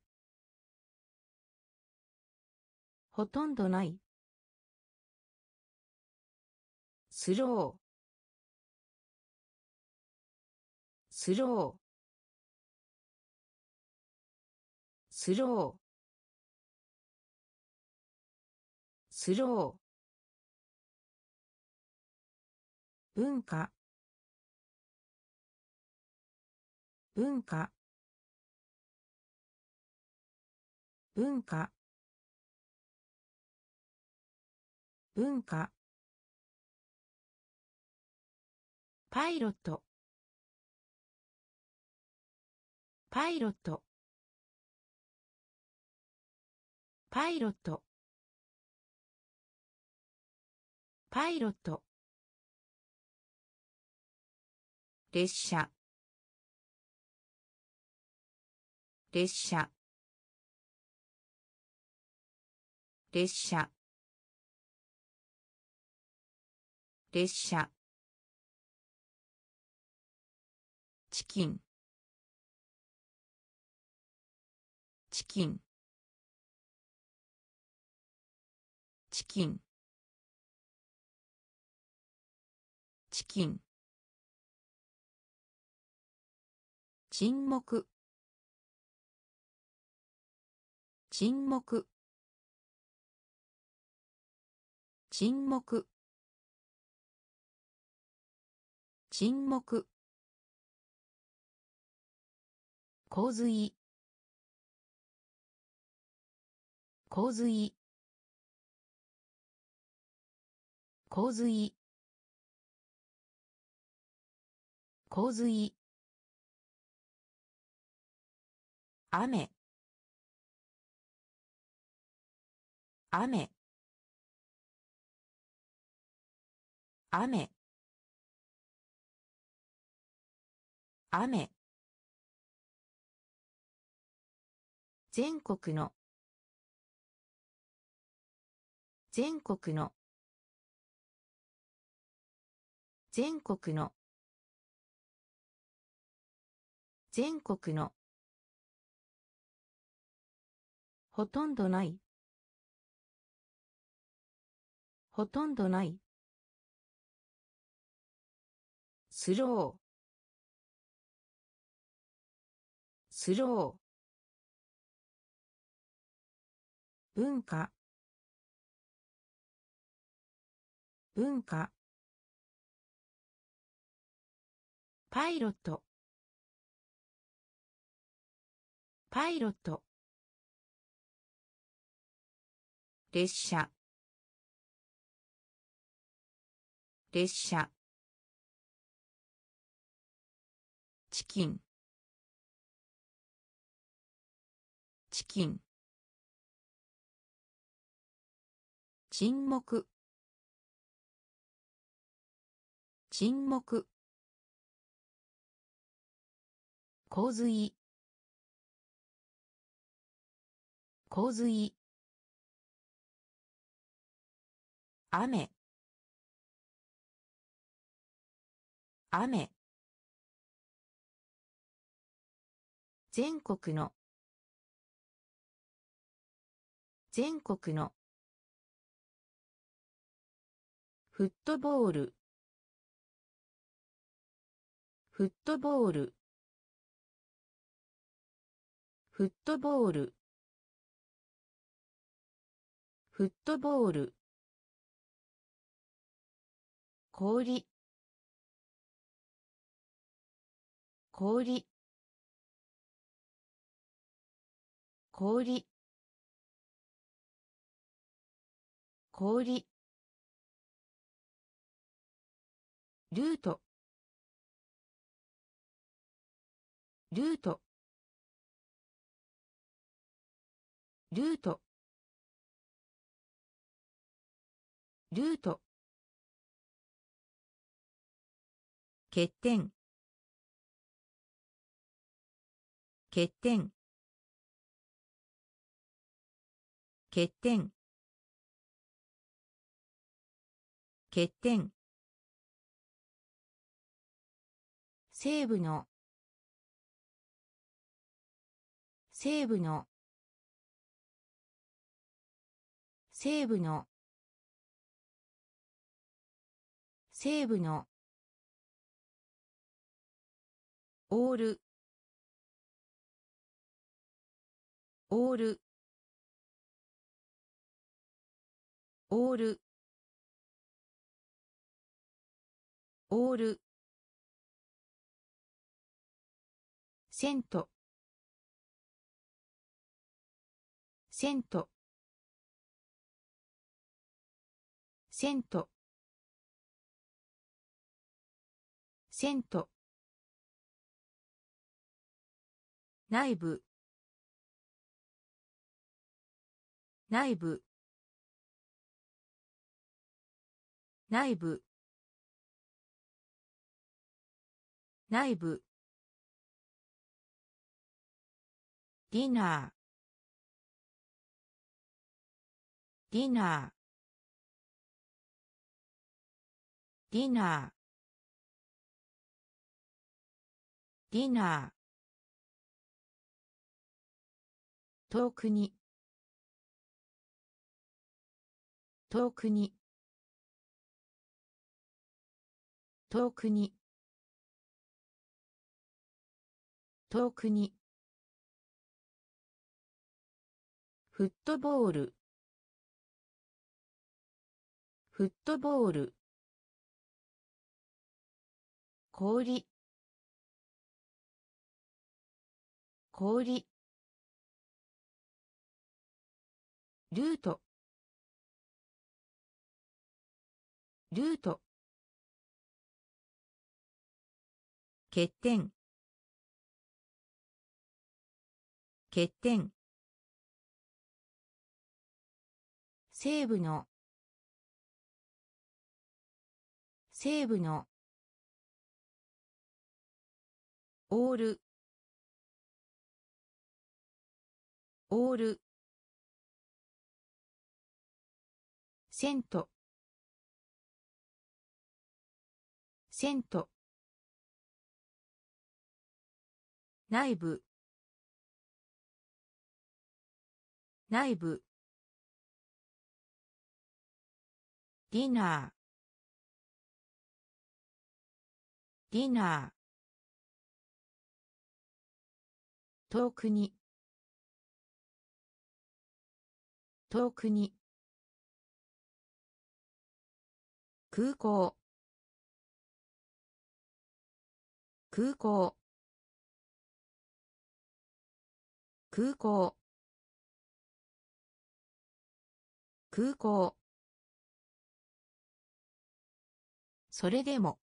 ほとんどない。スロー。スロー。スロー。スロー。文化。文化。文化。文化。パイロット。パイロット。パイロット。パイロット。列車。列車。列車。列車。チキン。チキン。チキン。チキン。沈黙。沈黙。沈黙。沈黙。洪水。洪水。洪水。洪水。雨。雨。雨。雨。全国の。全国の。全国の。全国の。ほとんどない。ほとんどない。スロー。スロー。文化。文化。パイロット。パイロット。列車。列車。チキン。チキン。沈黙。沈黙。洪水。洪水。雨。雨。全国の。全国の。フットボール。フットボール。フットボール。フットボール。氷。氷。氷。氷。ルート。ルート。ルート。ルート。欠点。欠点。欠点。欠点。西部の西部の西部の西部のオールオールオールオールセント。セント。セント。セント。内部。内部。内部。内部。ディナー。ディナー。ディナー。ディナー。遠くに。遠くに。遠くに。遠くに。フットボール。フットボール。氷。氷。ルート。ルート。欠点。欠点。西部の西部のオールオールセントセント内部内部ディナー。ディナー。遠くに。遠くに。空港。空港。空港。空港。それでも。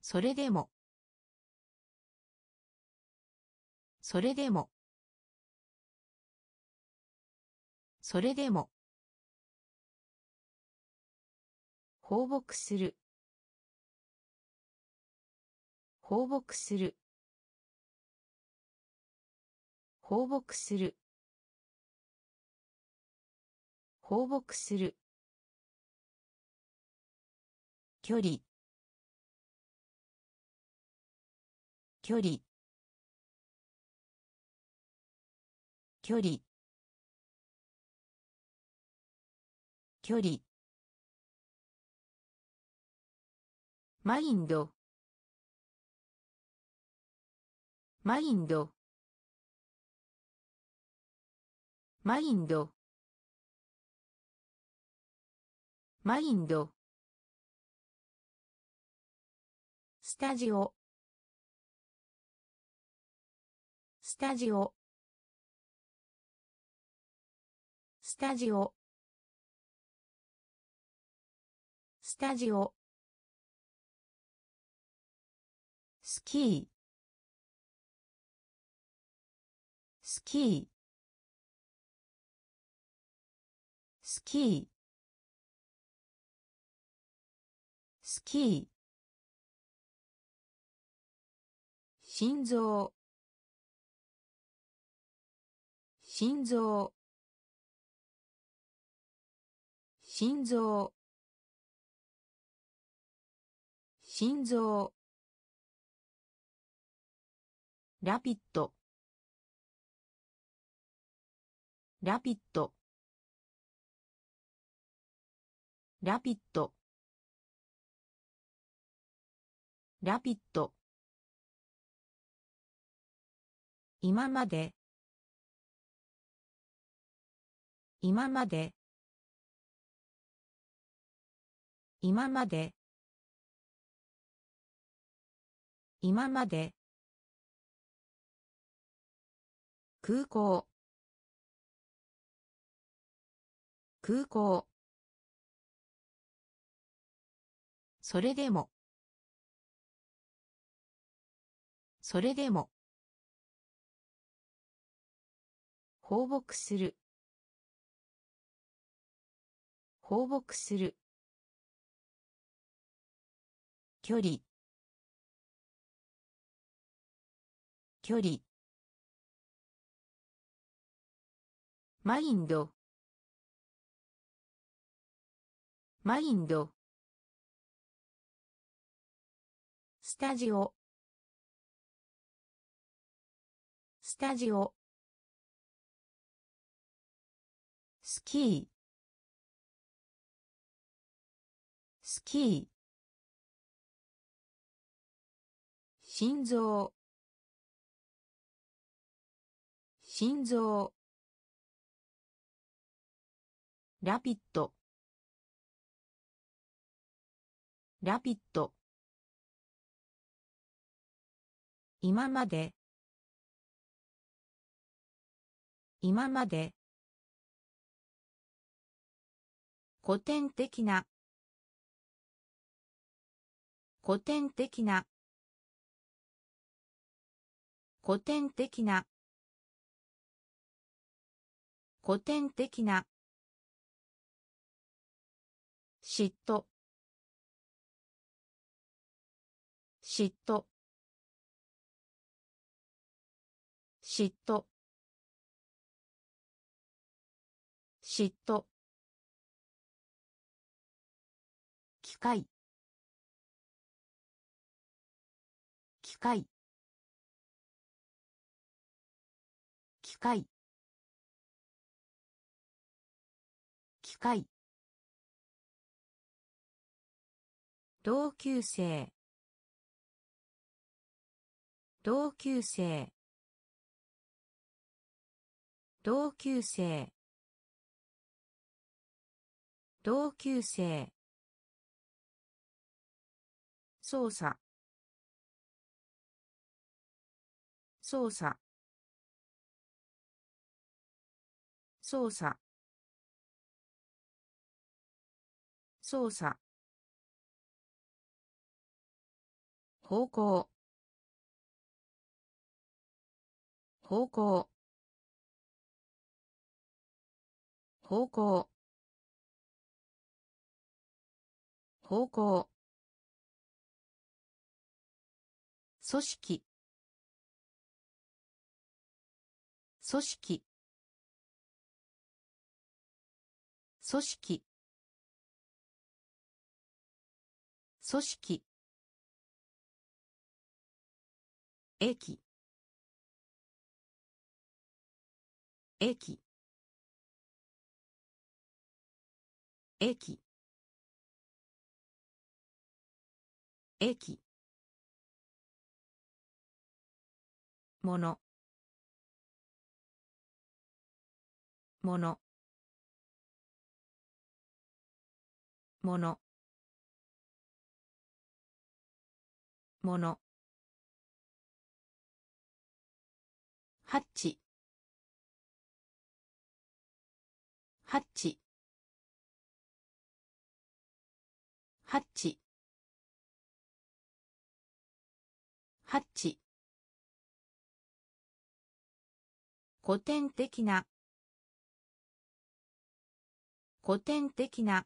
それでも。それでも。それでも。放牧する。放牧する。放牧する。放牧する。距離。距離。距離。距離。マインド。マインド。マインド。マインド。スタジオ。スタジオ。スタジオ。スタジオ。スキー。スキー。スキー。スキー。心臓。心臓。心臓。心臓。ラピッドラピッドラピッドラピッド今まで。今まで。今まで。今まで。空港。空港。それでも。それでも。放牧する。放牧する。距離。距離。マインド。マインド。スタジオ。スタジオ。スキー。スキー。心臓。心臓。ラピッドラピッド今まで。今まで。古典的な。古典的な。古典的な。古典的な。嫉妬。嫉妬。嫉妬。嫉妬。機械。機械。機械。機械。同級生。同級生。同級生。同級生。操作。操作。操作。操作。方向。方向。方向。方向。組織。組織。組織。組織。駅。駅。駅。駅。ものものものものハッチ。ハッチ。ハッチ。ハッチ。古典的な。古典的な。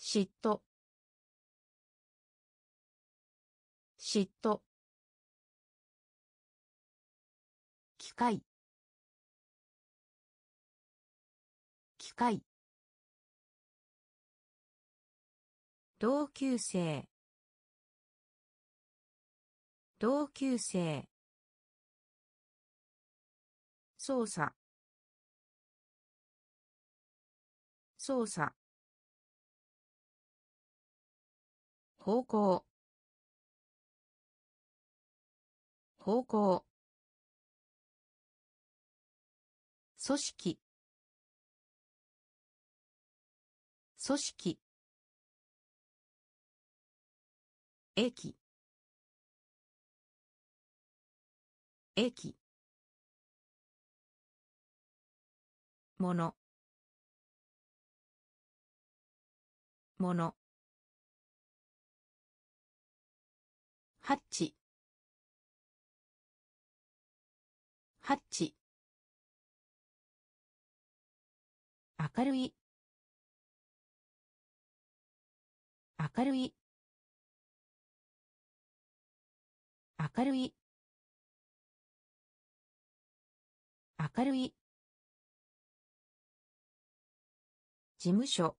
嫉妬。嫉妬。機械。機械。同級生。同級生。操作。操作。方向。方向。組織。組織。駅。駅。ものものハッチ。ハッチ。明るい。明るい。明るい。明るい。事務所。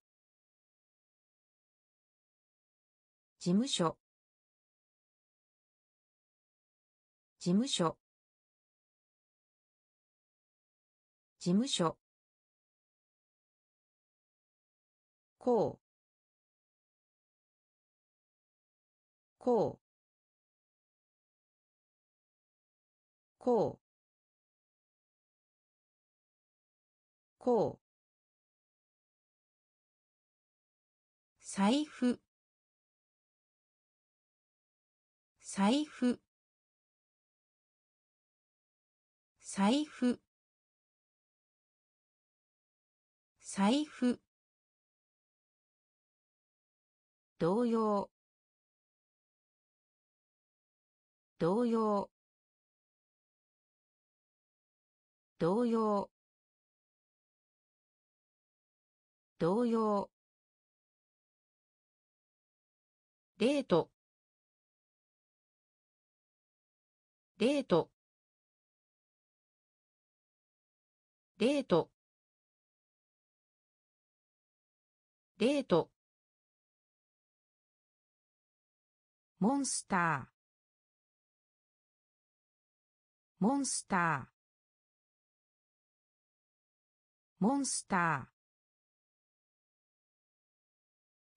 事務所。事務所。事務所。こう。こう。こう。こう。財布。財布。財布。財布。同様。同様。同様。同様。デート。デート。デート。デート。モンスター。モンスター。モンスター。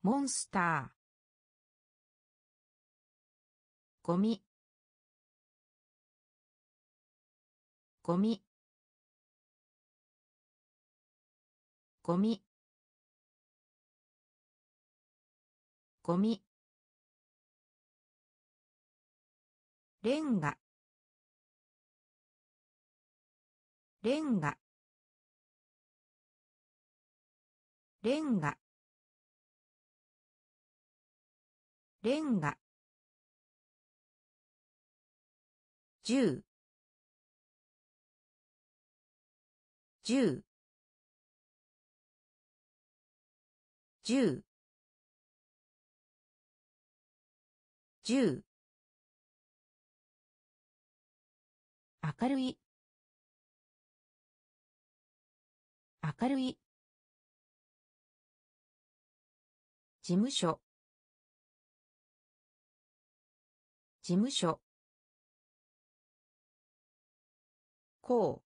モンスター。ゴミ。ゴミ。ゴミ。ゴミ。レンガ。レンガ。レンガ。レンガ。十。十。十。十。明るい。明るい。事務所。事務所。こう。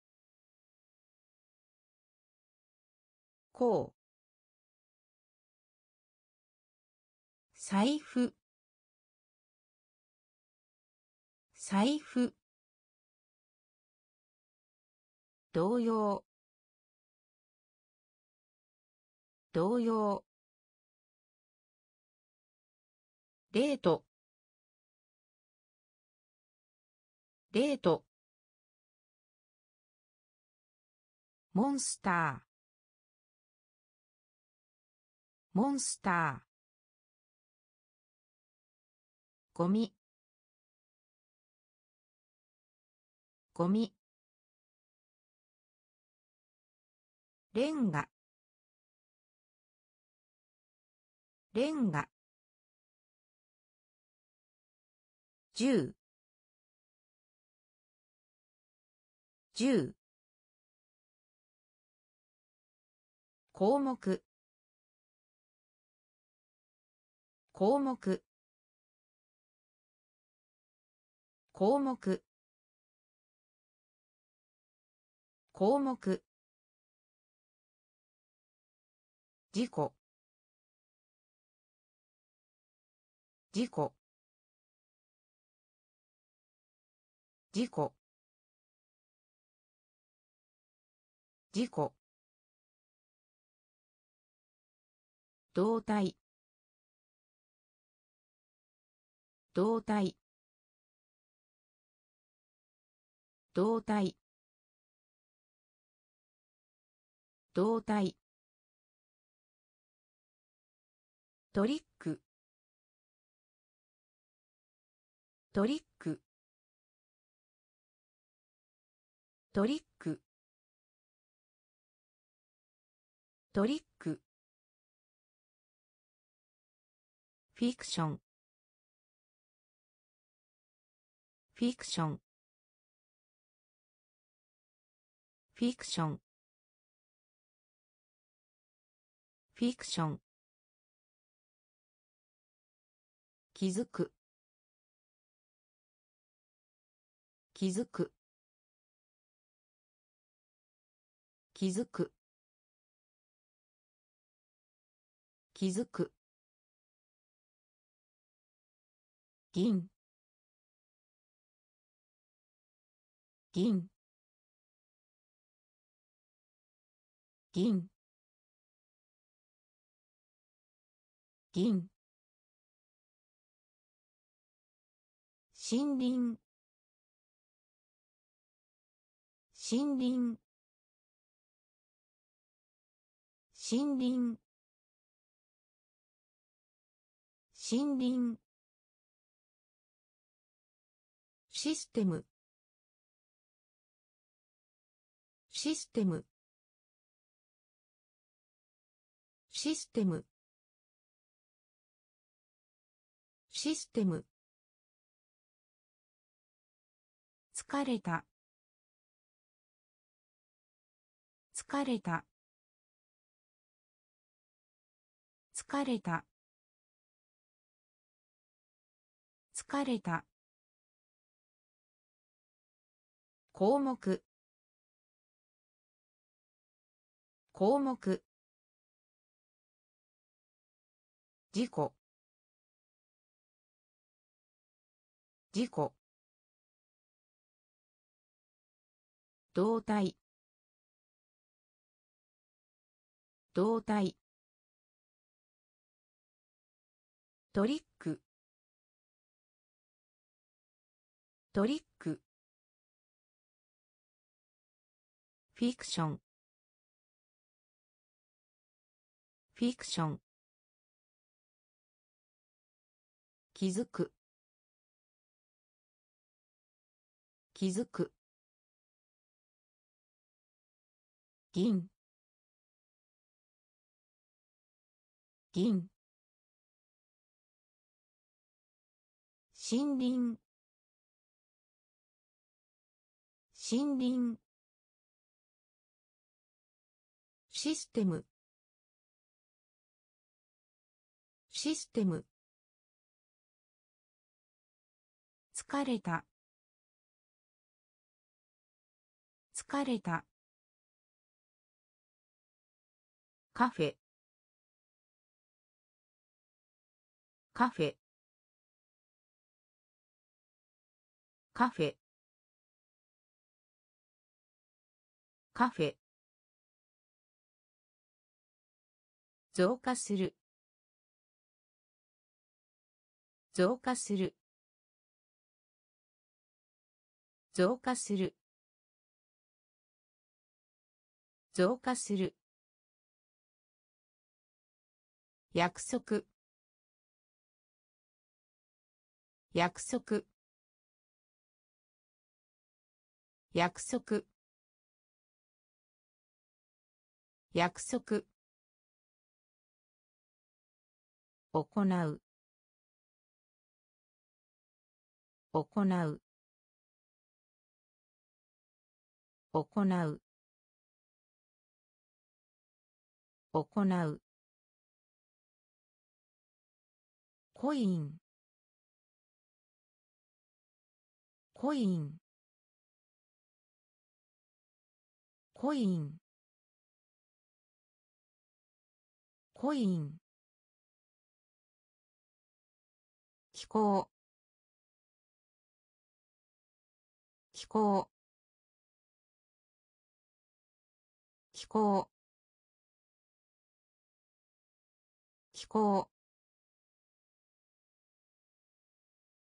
こう。財布。財布。同様。同様。デート。デート。モンスター。モンスター。ゴミ。ゴミ。レンガ。レンガ。十十項目。項目。項目。項目。事故。事故。事故。事故。動体。動体。動体。動体。トリック。トリック。トリック。トリック。フィクションフィクションフィクションフィクション気づく。気づく。気づく。気づく。銀。銀。銀。銀。森林。森林。森林。森林。システム。システム。システム。システム。疲れた。疲れた。疲れた。疲れた。項目。項目。事故。事故。動体動体トリック。トリック。フィクションフィクション気づく。気づく。銀。銀。森林。森林。システム。システム。疲れた。疲れた。カフェ。カフェ。カフェ。カフェ。増加する。増加する。増加する。増加する。約束。約束。約束。約束。行う。行う。行う。行う。コイン。コイン。コイン。コイン。気候気候気候気候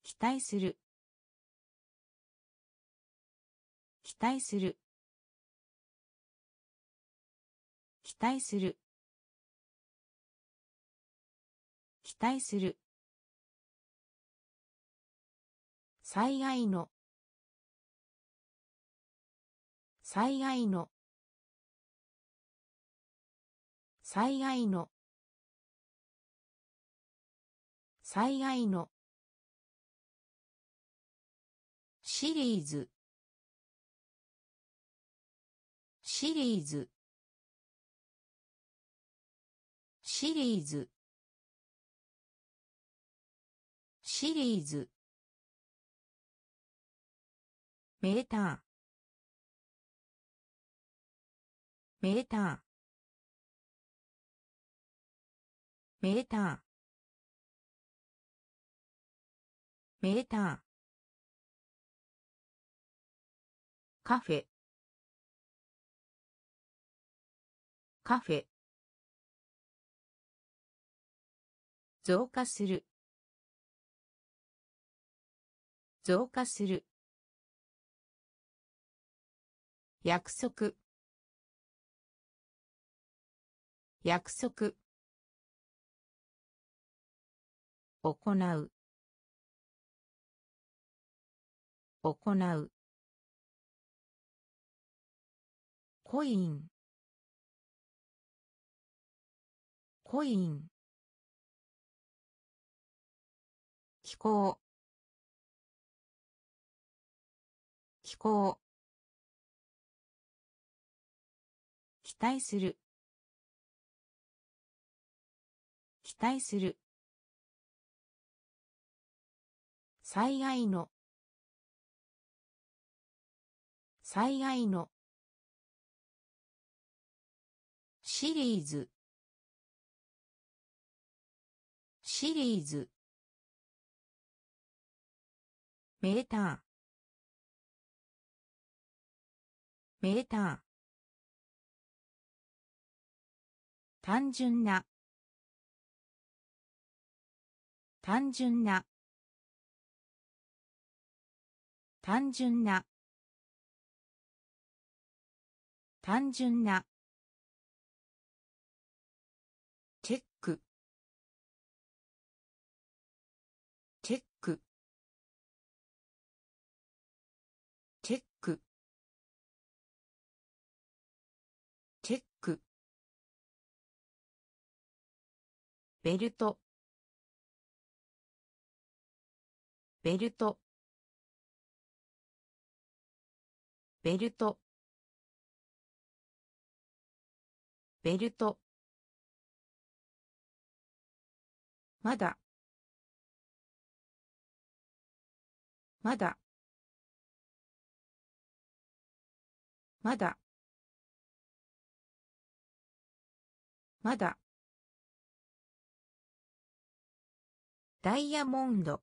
期待する。期待する。期待する。期待する。災害の。災害の。災害の。災害の。シリーズ。シリーズ。シリーズ。シリーズ。メーターメーターメーターメーターカフェ。カフェ。増加する。増加する。約束。約束。行う。行う。コイン。コイン。気候。気候。期待する。期待する。災害の。災害の。シリーズ。シリーズ。メーターメーター単純な。単純な。単純な。単純な。ベルト。ベルト。ベルト。ベルト。まだ。まだ。まだ。まだ。ダイヤモンド。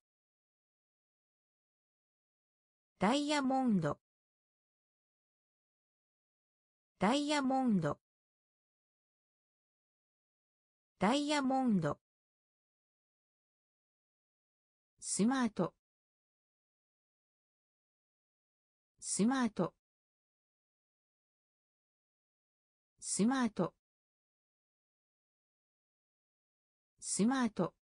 ダイヤモンド。ダイヤモンド。ダイヤモンド。スマート。スマート。スマート。スマート。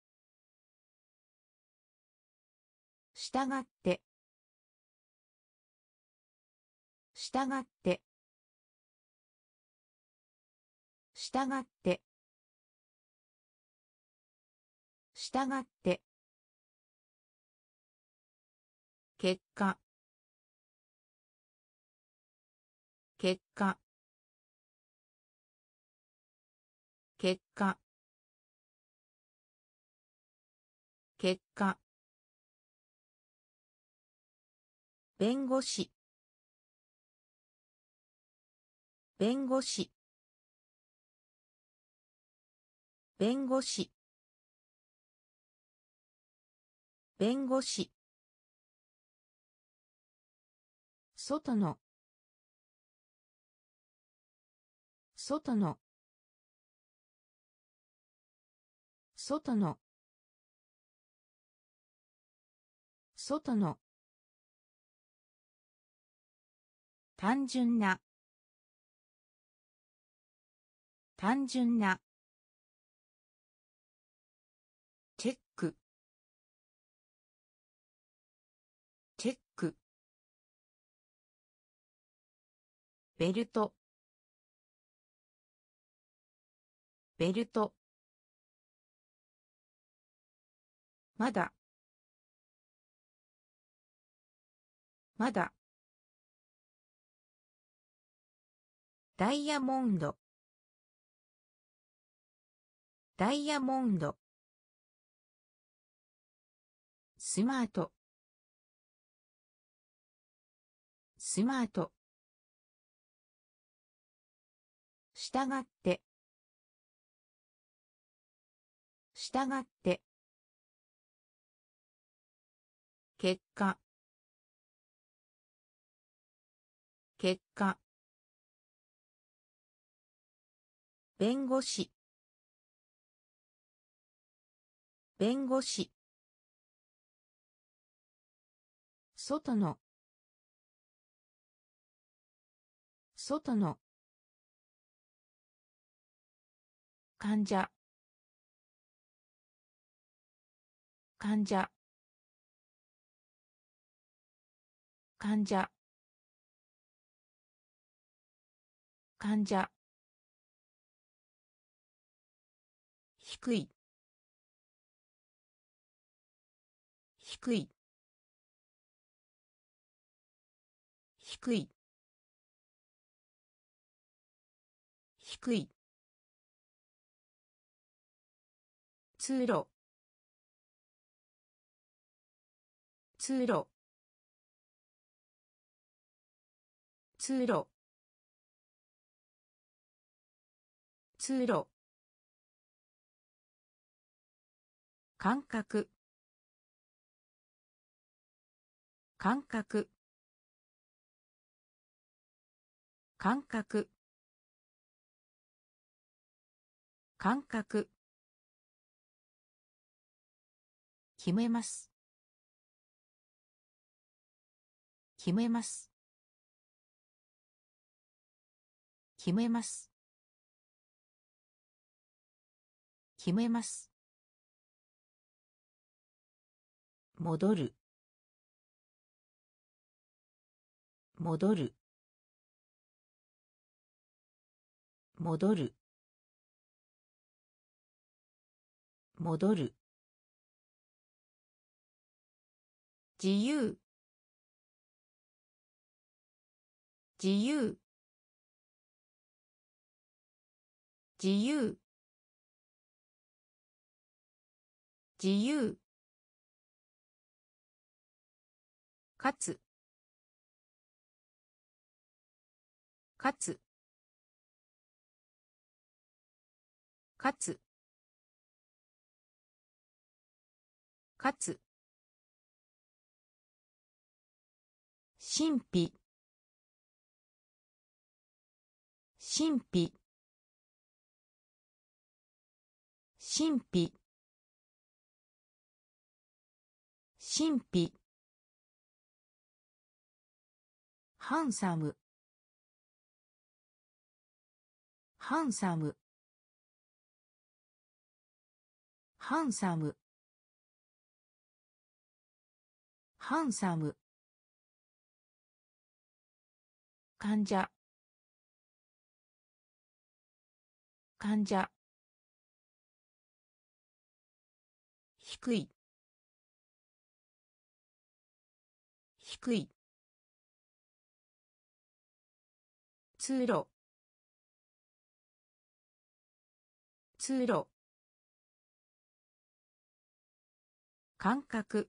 したがって。したがって。したがって。したがって。結果。結果。結果。結果。弁護士。弁護士。弁護士。弁護士。外の。外の。外の。外の。単純な。単純な。チェック。チェック。ベルト。ベルト。まだ。まだ。ダイヤモンド。ダイヤモンド。スマート。スマート。したがって。したがって。結果。結果。弁護士。弁護士。外の。外の。患者。患者。患者。患者。低い。低い。低い。低い。通路。通路。通路。通路。感覚。感覚。感覚。感覚。決めます。決めます。決めます。決めます。戻る。戻る。戻る。戻る。自由。自由。自由。自由。かつ。かつ。かつ。かつ。神秘。神秘。神秘。神秘。ハンサム。ハンサム。ハンサム。ハンサム。患者。患者。低い。低い。通路。通路。感覚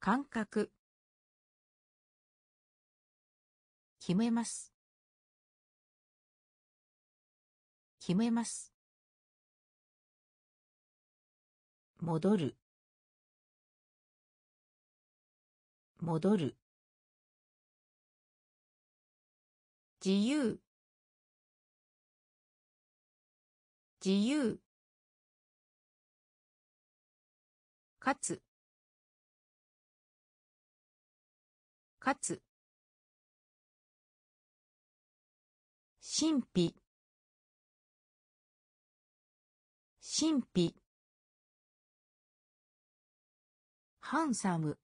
感覚決めます。決めます。戻る。戻る。自由。自由。かつ。かつ。神秘。神秘。ハンサム。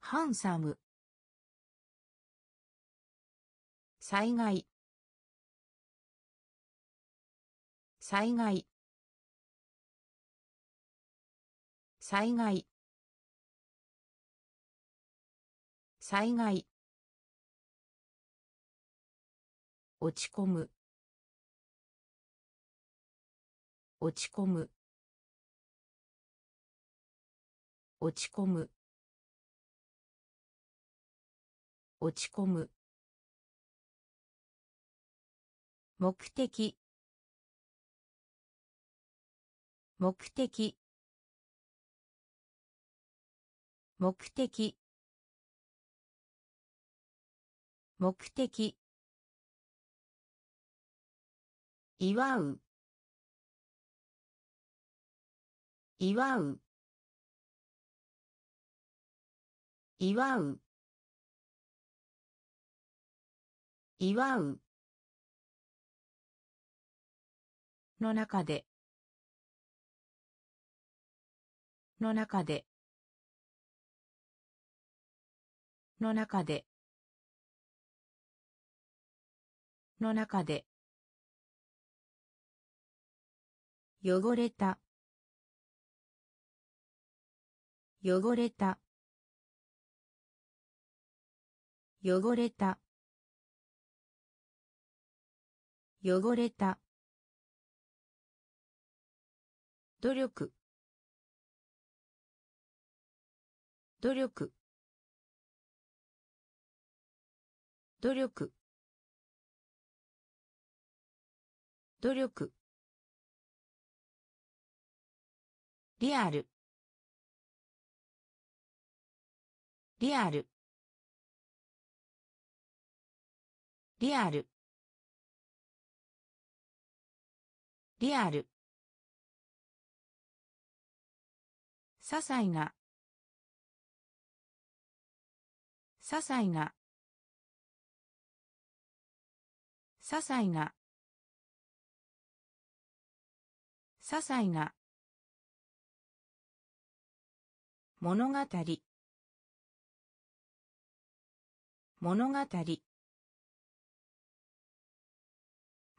ハンサム。災害。災害。災害。災害。落ち込む。落ち込む。落ち込む。落ち込む。目的。目的。目的。目的。祝う。祝う。祝う。祝う。の中で。の中で。の中で。の中で。汚れた。汚れた。汚れた。汚れた。努力。努力。努力。努力。リアル。リアル。リアル。リアル。些細な。些細な。些細な。些細な。物語。物語。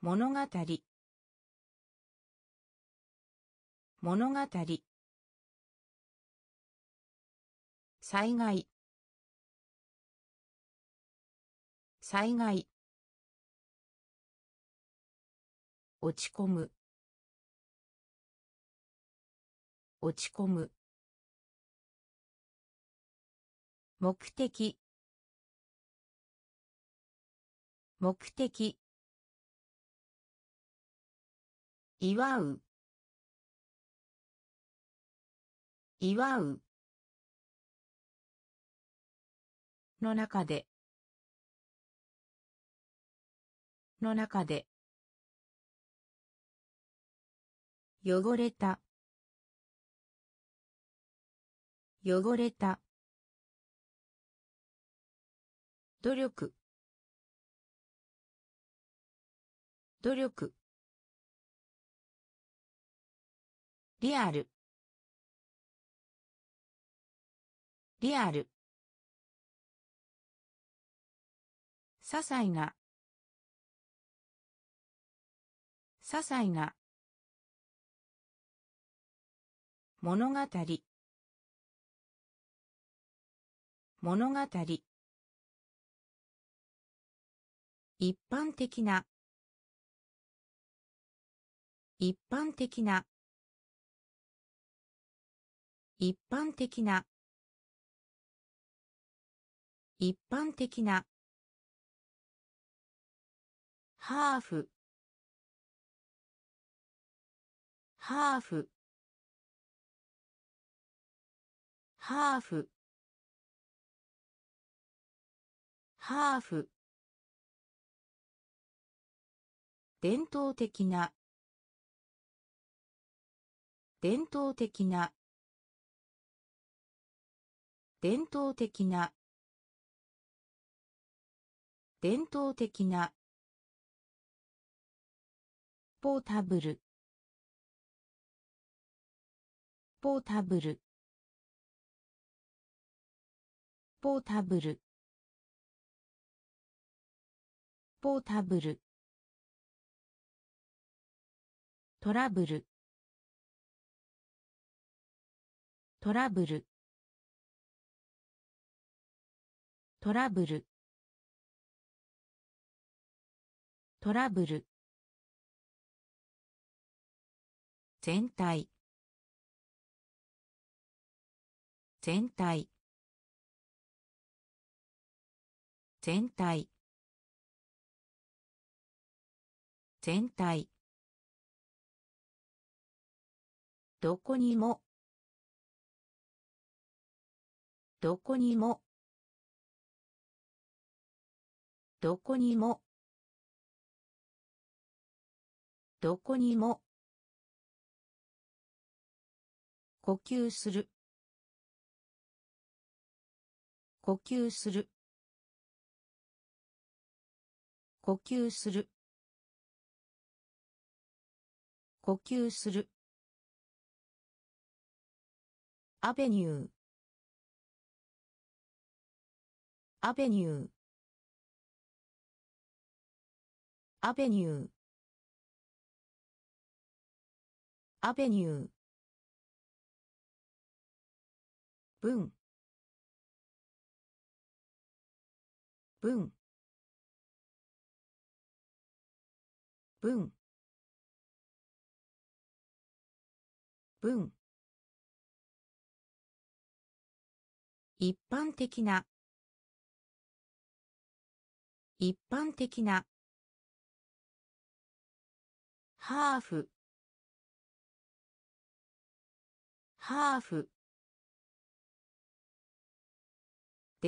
物語。物語。災害。災害。落ち込む。落ち込む。目的。目的。祝う。祝う。の中で。の中で。汚れた。汚れた。努力。努力。リアル。リアル。些細な。些細な。物語。物語。一般的な。一般的な。一般的な。一般的な。ハーフ。ハーフ。ハーフ。ハーフ。伝統的な。伝統的な。伝統的な。伝統的な。ポータブル。ポータブル。ポータブル。ポータブル。トラブル。トラブル。トラブル。トラブル。全体。全体。全体。全体。どこにも。どこにも。どこにも。どこにも。呼吸する。呼吸する。呼吸する。呼吸する。アベニュー。アベニュー。アベニュー。アベニュー。文。文。文。文。一般的な。一般的な。ハーフ。ハーフ。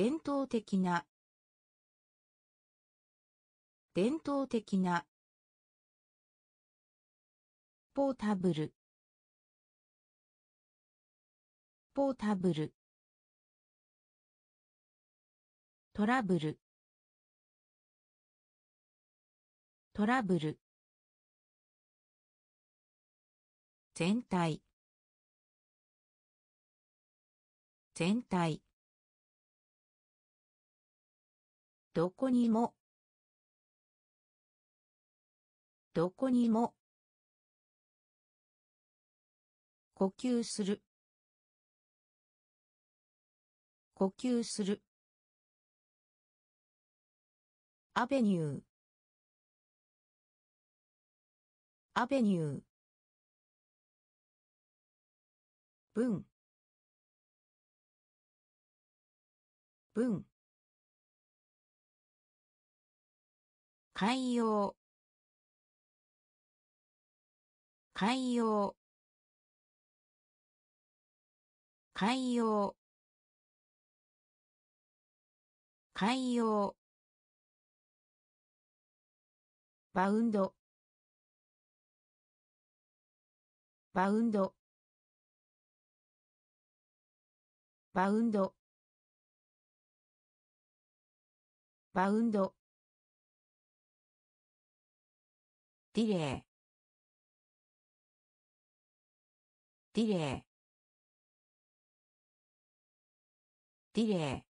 伝統的な。伝統的な。ポータブル。ポータブル。トラブル。トラブル。全体。全体。どこにも。どこにも。呼吸する。呼吸する。アベニュー。アベニュー。文。文。海洋。海洋。海洋。海洋。バウンド。バウンド。バウンド。バウンド。ディレイ。ディレイ。ディレイ。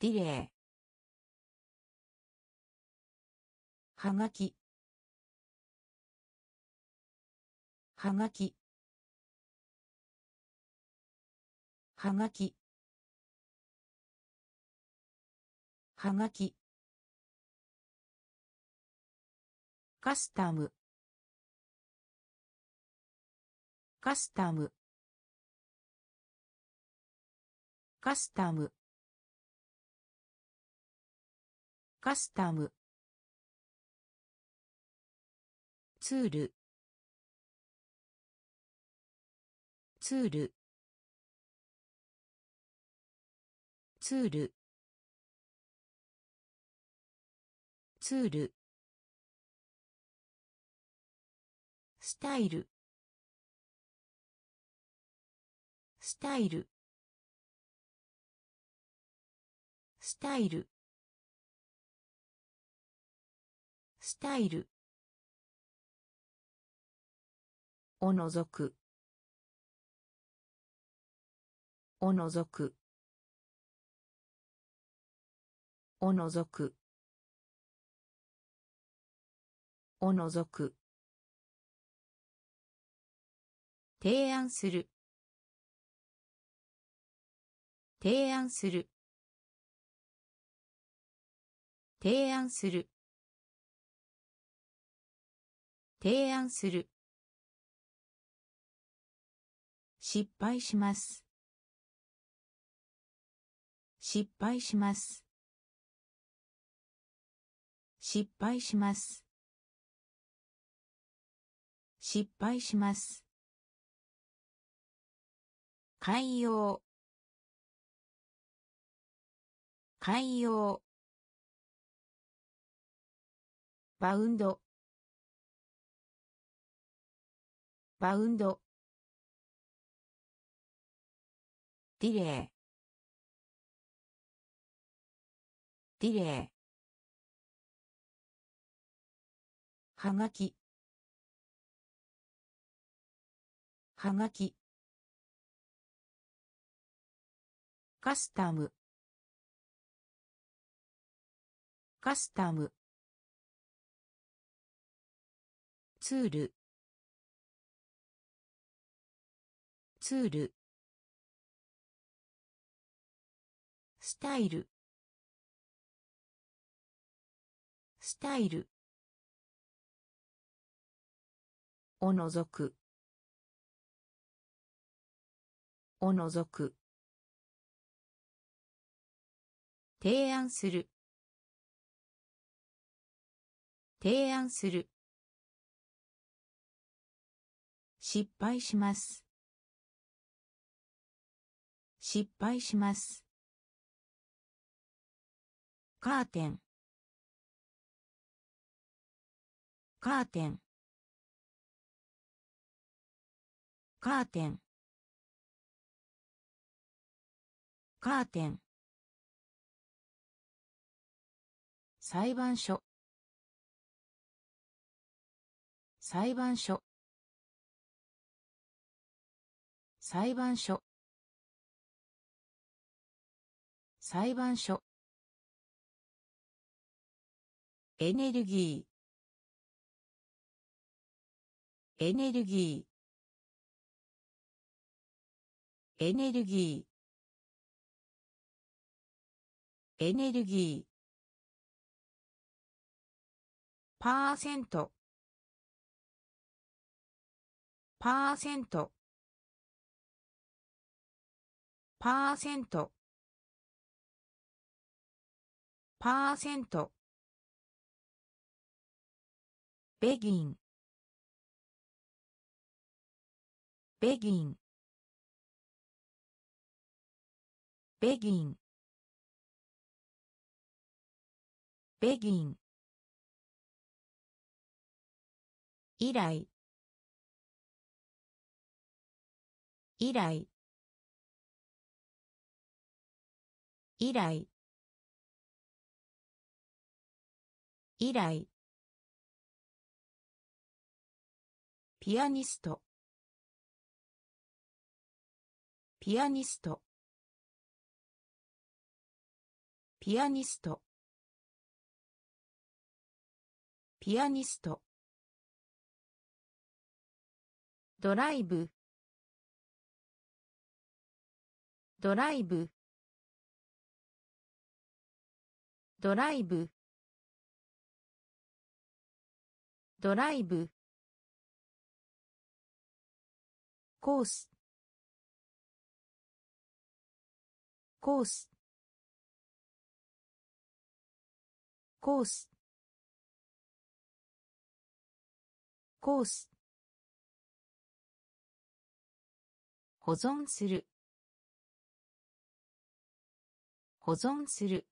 ディレイ。はがき。はがき。はがき。はがき。カスタム。カスタム。カスタム。カスタム。ツール。ツール。ツール。ツール。スタイル。スタイル。スタイル。スタイル。おのぞく。おのぞく。おのぞくおのぞく。提案する。提案する。提案する。提案する。失敗します。失敗します。失敗します。失敗します。海洋。海洋。バウンド。バウンド。ディレイ。ディレイ。はがきはがきカスタム。カスタム。ツール。ツール。スタイル。スタイル。おのぞく。おのぞく。提案する。提案する。失敗します。失敗します。カーテン。カーテン。カーテン。カーテン。裁判所。裁判所。裁判所。裁判所。エネルギー。エネルギー。エネルギー。エネルギー。パーセント。パーセント。パーセント。パーセント。ベギン。ベギン。ベギン。ベギン。以来。以来。以来。以来。ピアニスト。ピアニスト。ピアニスト。ピアニスト。ドライブ。ドライブ。ドライブ。ドライブ。コース。コース。コース。コース。保存する。保存する。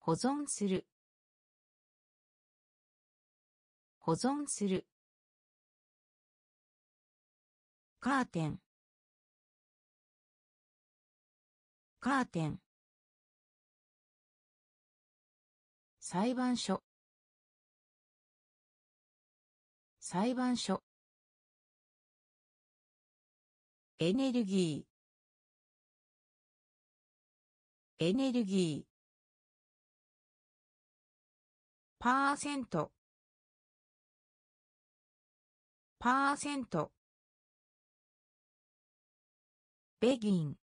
保存する。保存する。カーテン。カーテン。裁判所。裁判所。エネルギー。エネルギー。パーセント。パーセント。ベギン。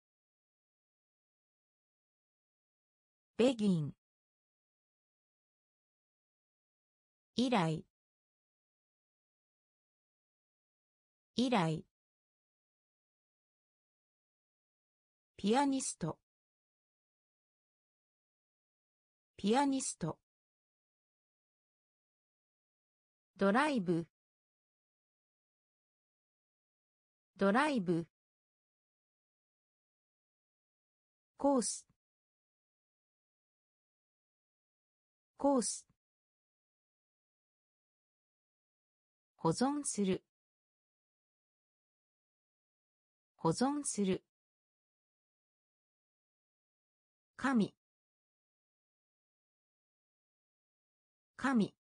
ベギン。以来。以来。ピアニスト。ピアニスト。ドライブ。ドライブ。コース。コース。保存する。保存する。神。神。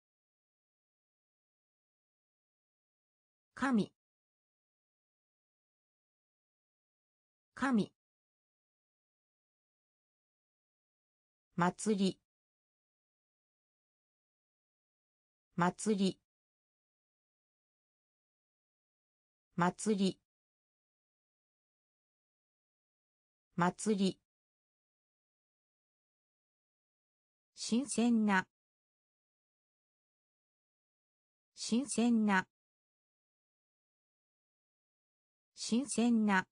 神。神。祭り。祭り。祭り。祭り。新鮮な。新鮮な。新鮮な。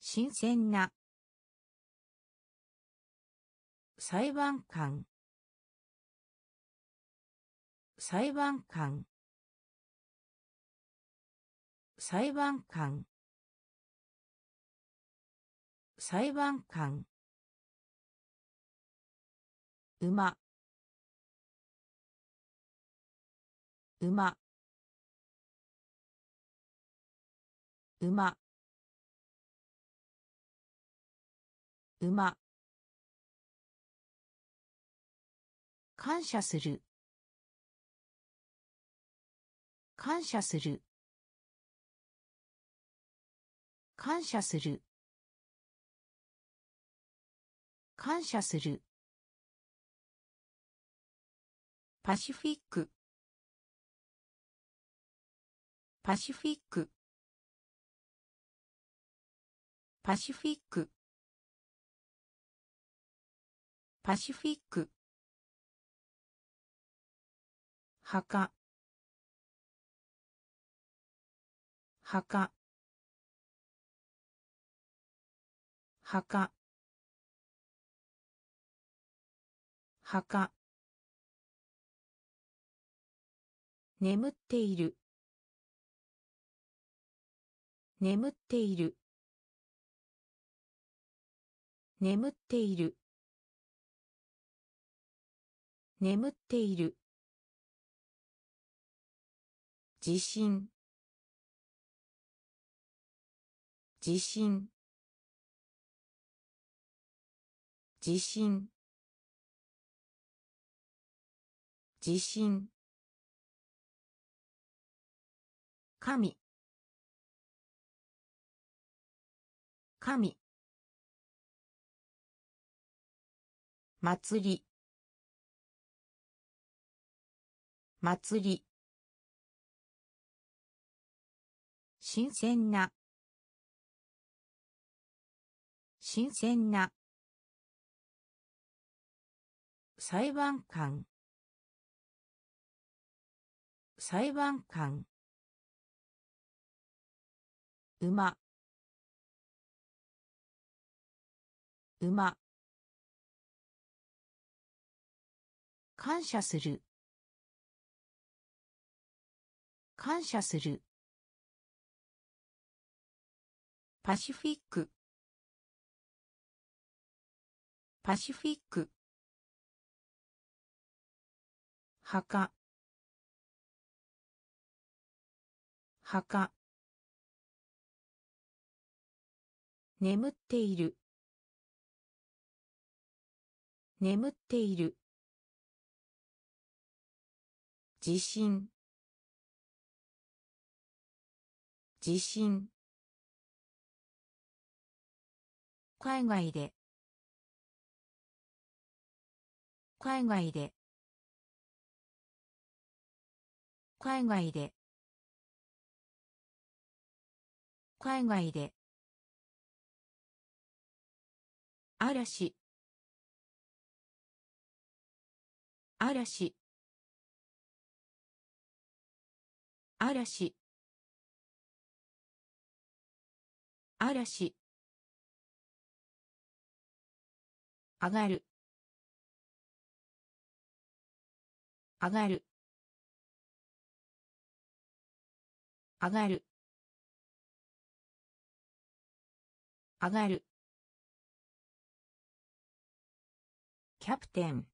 新鮮な。裁判官。裁判官。裁判官。裁判官。馬。馬。馬。馬。感謝する。感謝する。感謝する。感謝する。パシフィックパシフィックパシフィックパシフィック墓。墓。墓。墓。眠っている。眠っている。眠っている。眠っている。地震。地震。地震。地震。神。神。祭り。祭り。新鮮な。新鮮な。裁判官。裁判官。馬。馬。感謝する。感謝する。パシフィック。パシフィック。墓。墓。眠っている。眠っている。地震。地震。海外で。海外で。海外で。海外で嵐。嵐。嵐。嵐。上がる。上がる。上がる。上がる。キャプテン。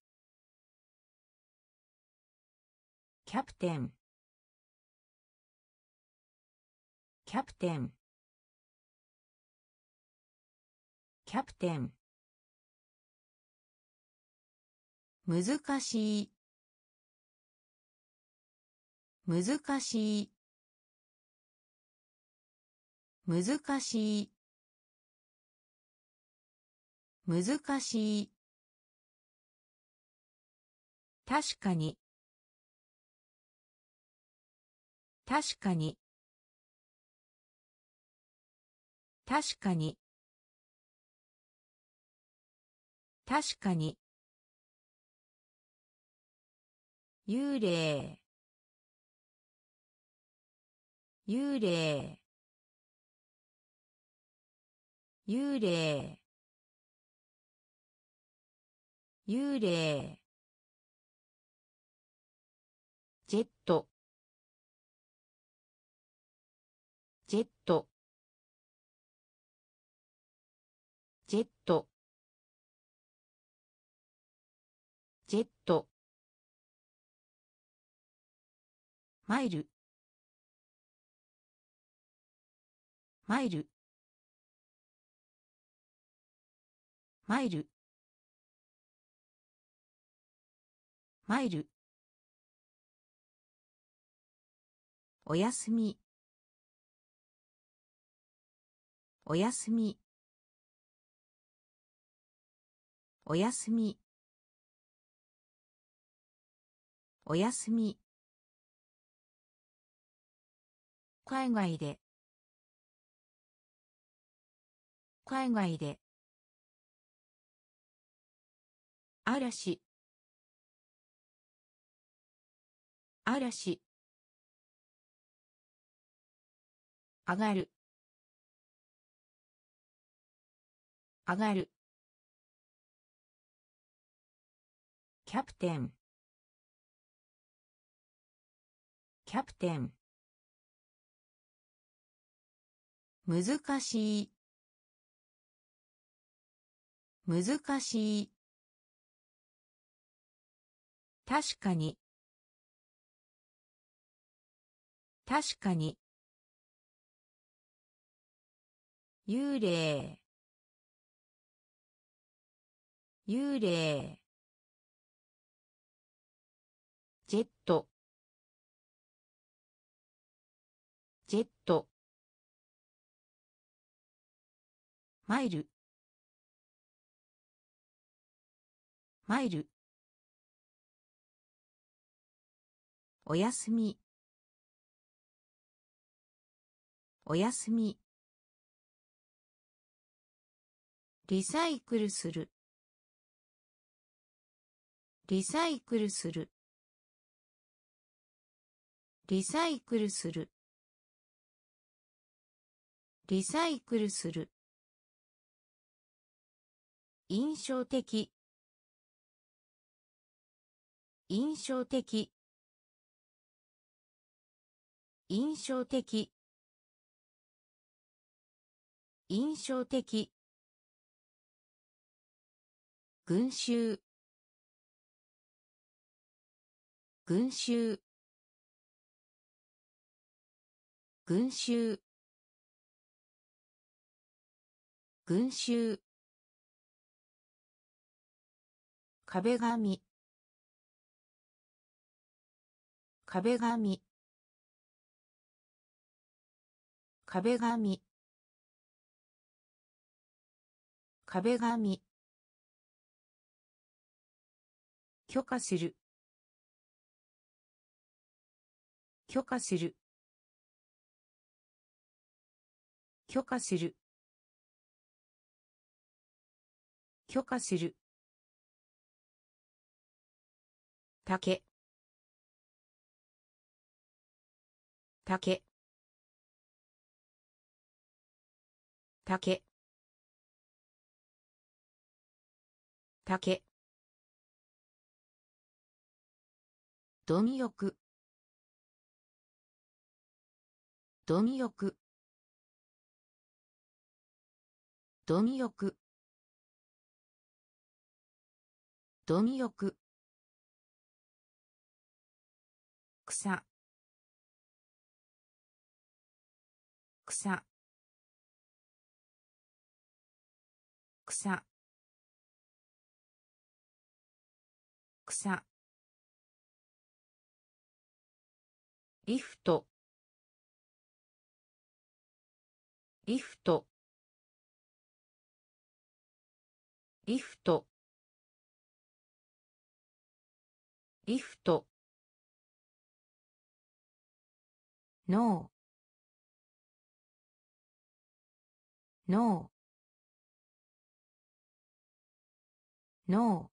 キャプテン。キャプテン。キャプテン。難しい。難しい。難しい。難しい。確かに。確かに。確かに。確かに。幽霊。幽霊。幽霊。幽霊。ジェット。ジェット。ジェット。ジェット。マイル。マイル。マイル。マイル。おやすみ。おやすみ。おやすみ。おやすみ。海外で。海外で。嵐。嵐。上がる。上がる。キャプテン。キャプテン。難しい。難しい。確かに。確かに。幽霊。幽霊。ジェットジェットマイル。マイル。おやすみ。おやすみ。リサイクルする。リサイクルする。リサイクルする。リサイクルする。印象的。印象的。印象的。印象的。群衆。群衆。群衆。群衆。壁紙。壁紙。壁紙。壁紙。許可する。許可する。許可する。許可する。竹。竹。竹。竹。貪欲。貪欲。貪欲。貪欲。草。草。草。草。リフトリフトリフトリフトノーノーノ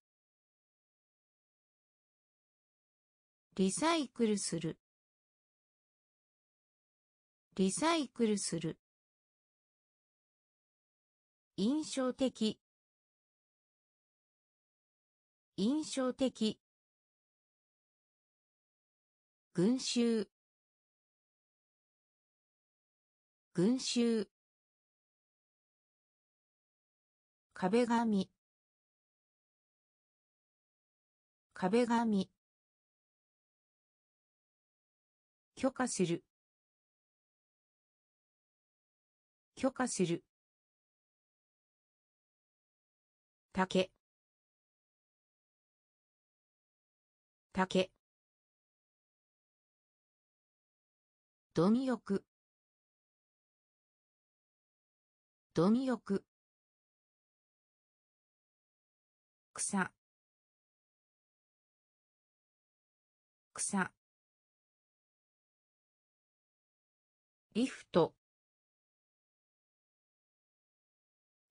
ーリサイクルする。リサイクルする。印象的。印象的。群衆。群衆。壁紙。壁紙。許可する。許可する。竹。竹。貪欲。貪欲。草。草。リフト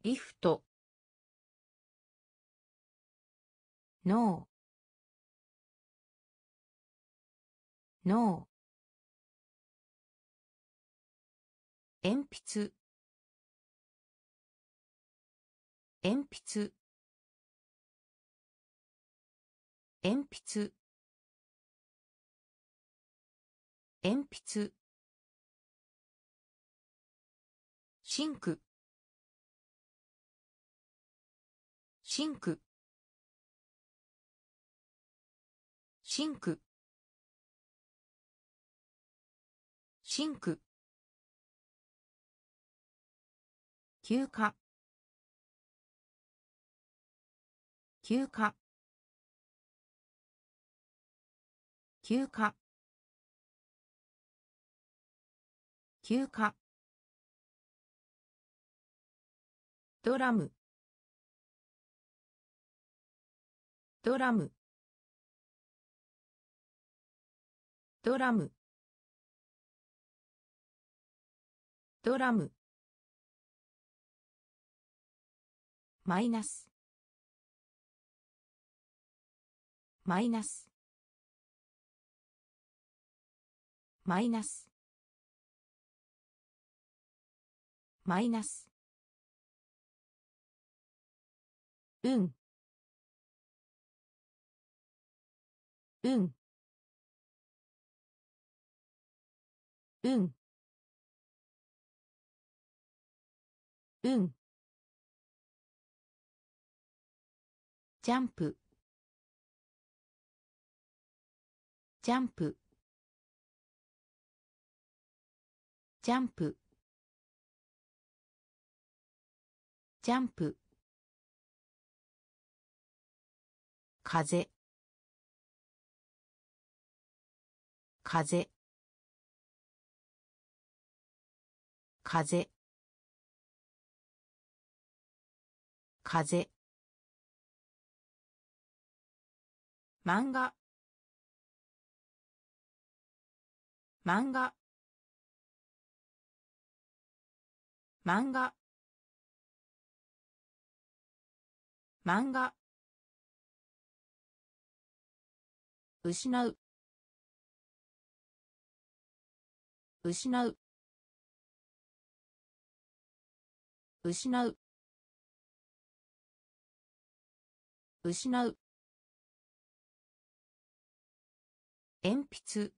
リフトノーノー鉛筆。鉛筆。鉛筆。鉛筆シンク。シンク。シンク。シンク。休暇。休暇。休暇。休暇。ドラム。ドラム。ドラム。ドラム。マイナス。マイナス。マイナス。マイナス。うん。うん。うん。うん。ジャンプ。ジャンプ。ジャンプ。ジャンプ。風。風。風。風。漫画。漫画。漫画。漫画。失う。失う。失う。失う。鉛筆。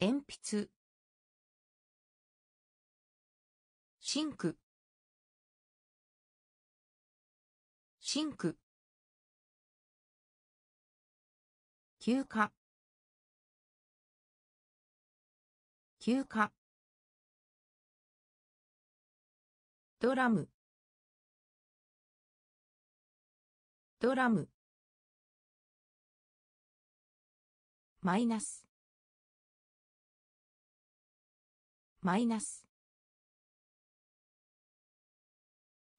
鉛筆。シンク。シンク。休暇。休暇。ドラム。ドラム。マイナス。マイナス。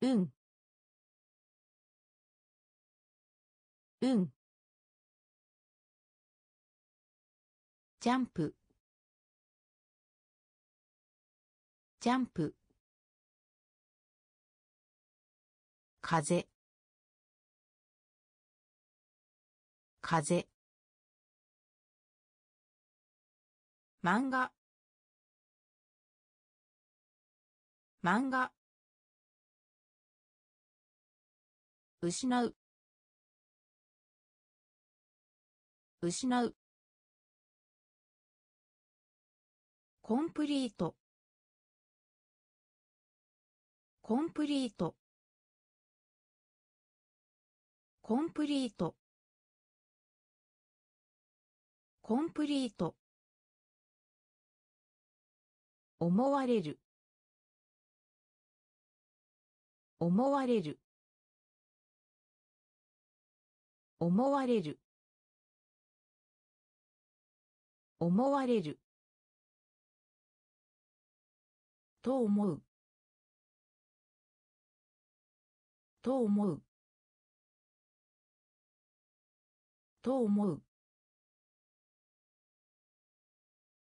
うん。うん。ジャンプ。ジャンプ。風。風。漫画。漫画。失う。失う。コンプリート。コンプリート。コンプリート。コンプリート。思われる。思われる。思われる。思われる。と思う。と思う。と思う。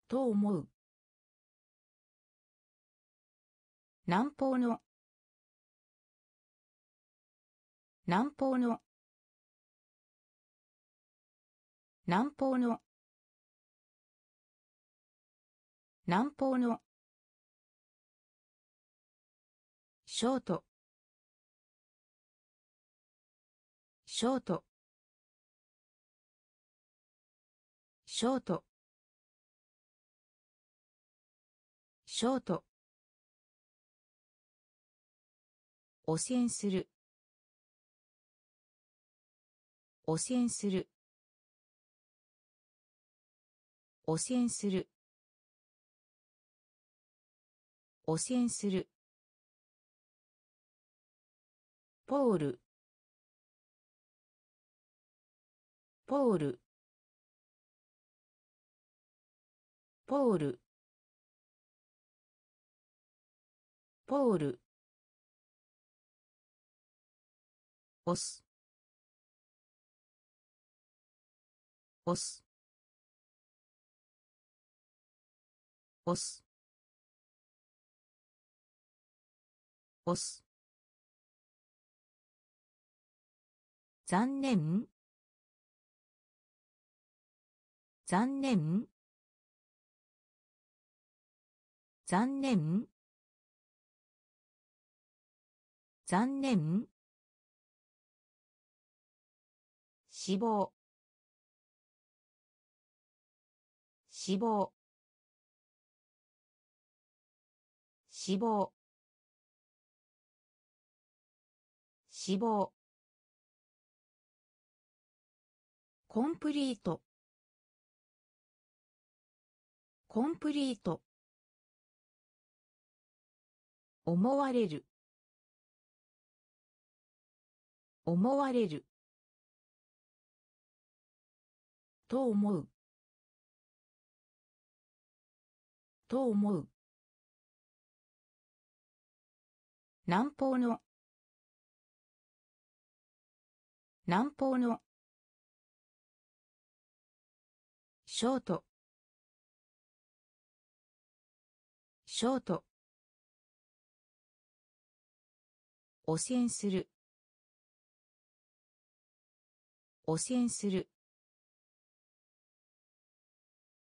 と思う。南方の。南方の。南方の。南方の。ショート。ショート。ショート。ショート。汚染する。汚染する。汚染する。汚染する。ポール。ポール。ポール。ポール。押す。押す。押す。押す。残念。残念。残念。残念。死亡。死亡。死亡。死亡。コンプリート。コンプリート。思われる。思われる。と思う。と思う。南方の。南方の。ショート。ショート。汚染する。汚染する。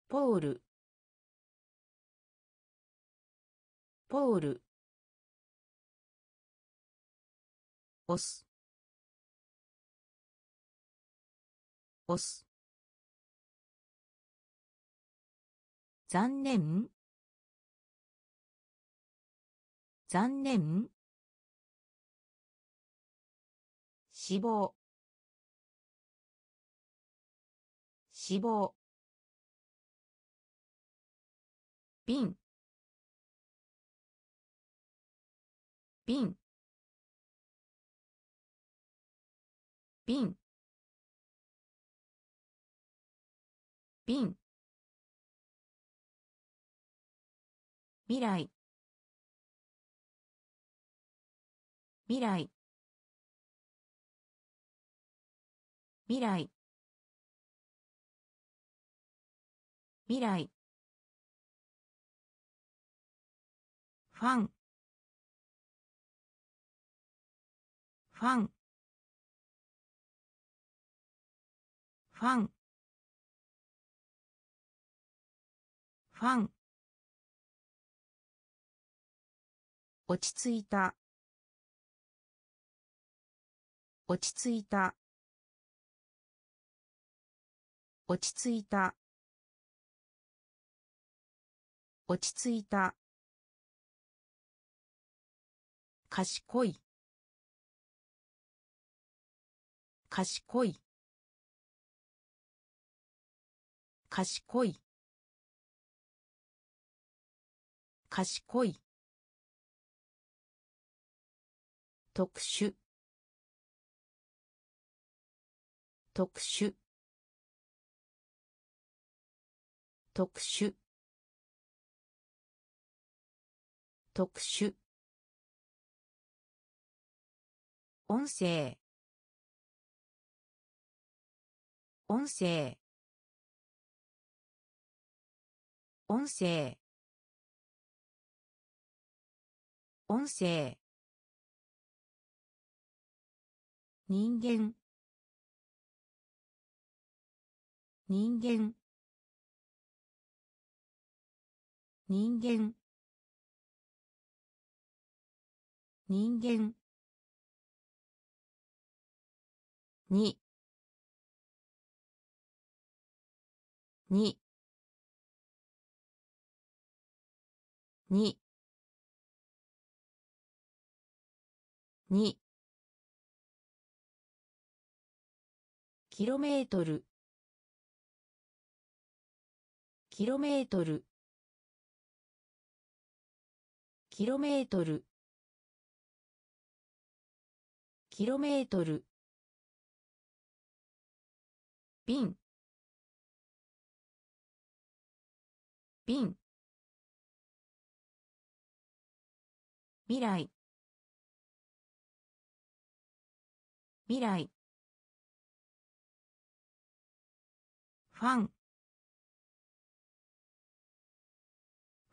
ポール。ポール。押す。押す。残念。残念。死亡。死亡。瓶瓶瓶瓶未来。未来。未来。未来。ファン。ファン。ファン。ファン。落ち着いた。落ち着いた。落ち着いた。落ち着いた。賢い。賢い。賢い。賢い。特殊。特殊。特殊。特殊。音声。音声。音声。音声。人間。人間。人間。人間。に。に。に。に。キロメートル。キロメートル。キロメートル。キロメートル。瓶瓶未来。未来。ファン。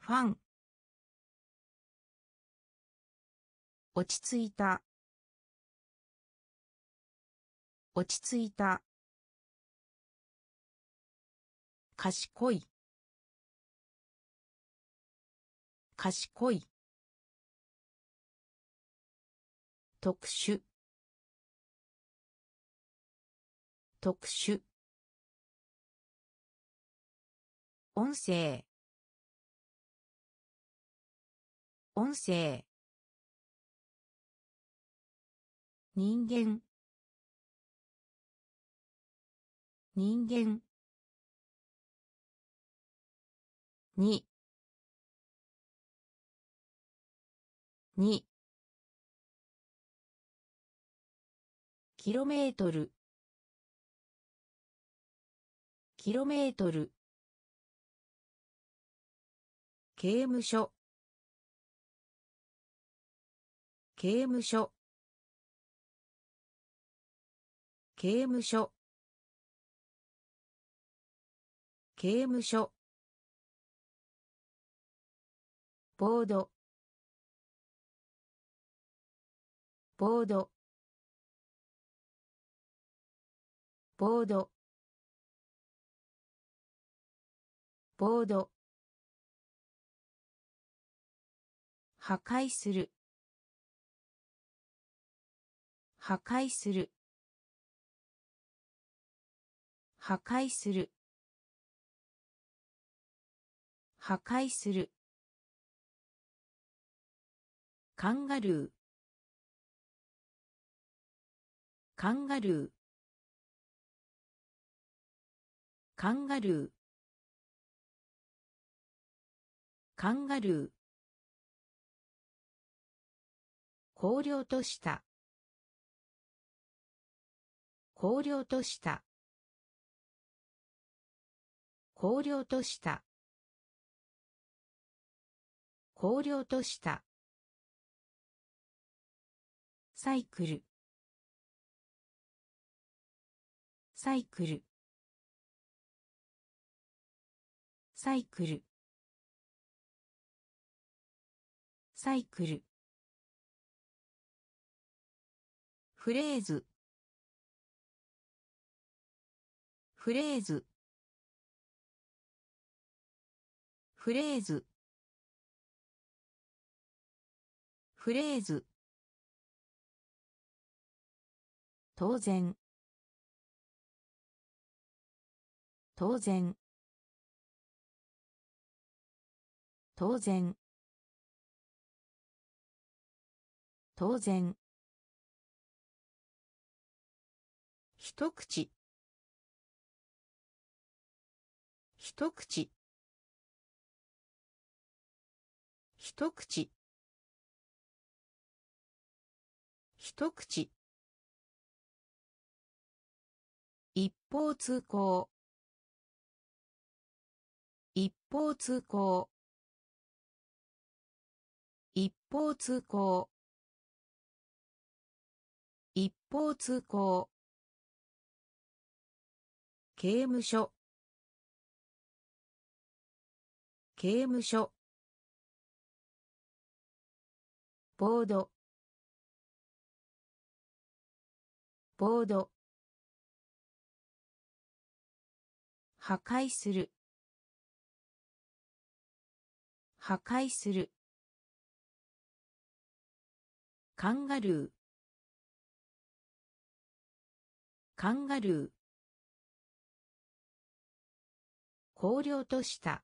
ファン。落ち着いた。落ち着いた。賢い。賢い。特殊。特殊。音声。音声。人間。人間。に。に。キロメートル。キロメートル。刑務所。刑務所。刑務所。刑務所。ボード。ボード。ボード。ボード。破壊する。破壊する。破壊する。破壊する。カンガルー。カンガルー。カンガルー。カンガルー。荒涼とした。荒涼とした。荒涼とした。荒涼とした。サイクル。サイクル。サイクル。サイクル。フレーズ。フレーズ。フレーズ。フレーズ。当然。当然。当然。当然。一口。一口。一口。一口。一方通行。一方通行。一方通行。一方通行。刑務所。刑務所。ボード。ボード。破壊する。破壊する。カンガルー。カンガルー。荒涼とした。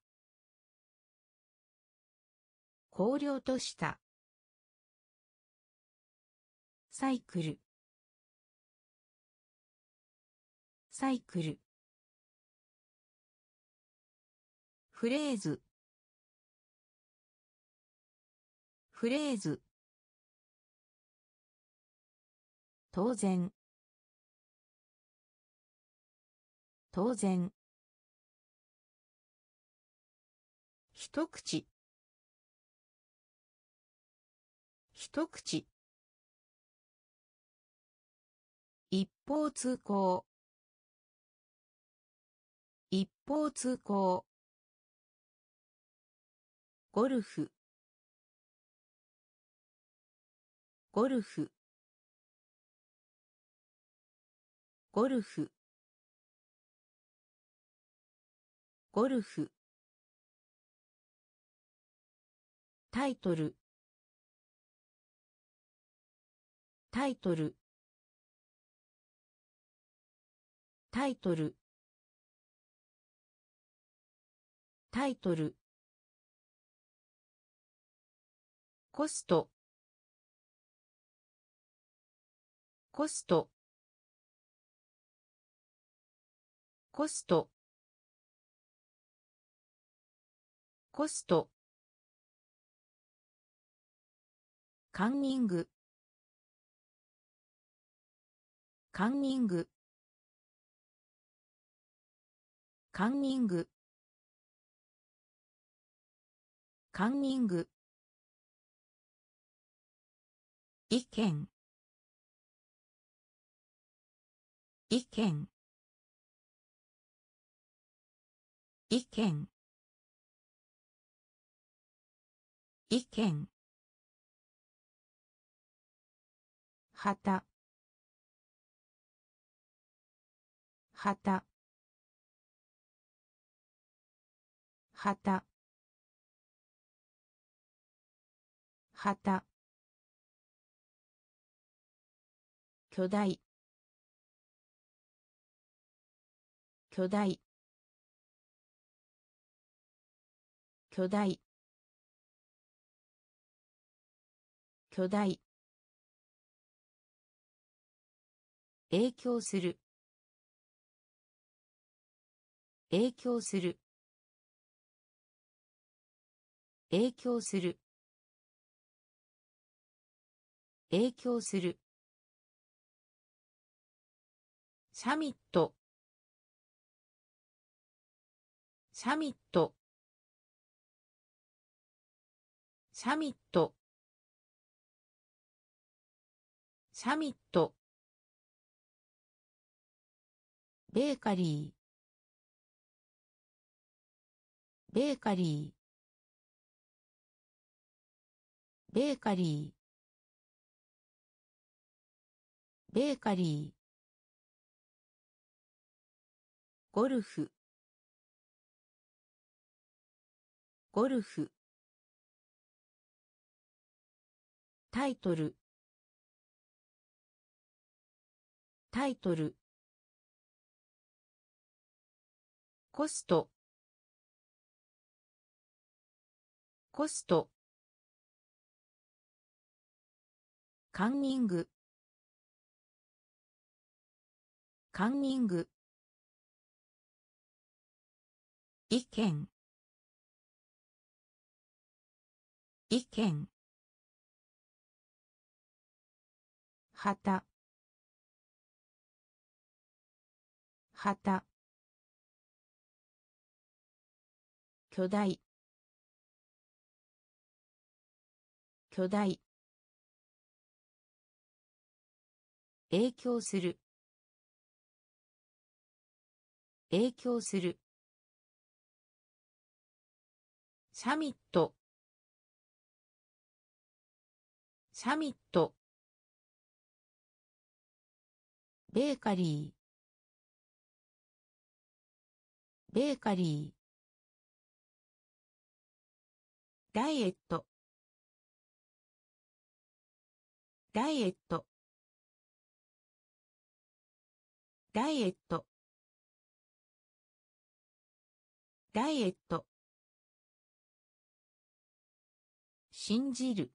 荒涼とした。サイクル。サイクル。フレーズ。フレーズ。当然。当然。一口。一口。一方通行。一方通行。ゴルフ。ゴルフ。ゴルフ。ゴルフ。タイトル。タイトル。タイトル。タイトル。コスト。コスト。コスト。コスト。カンニング。カンニング。カンニング。カンニング。意見。意見。意見。意見。旗。旗。旗。旗。巨大。巨大。巨大。巨大。影響する。影響する。影響する。影響する。サミット。サミット。サミット。サミット。ベーカリー。ベーカリー。ベーカリー。ベーカリー。ゴルフ。ゴルフ。タイトル。タイトル。コスト。コスト。カンニング。カンニング。意見。意見。旗。旗。巨大。巨大。影響する。影響する。サミット。サミット。ベーカリー。ベーカリー。ダイエット。ダイエット。ダイエット。ダイエット。信じる。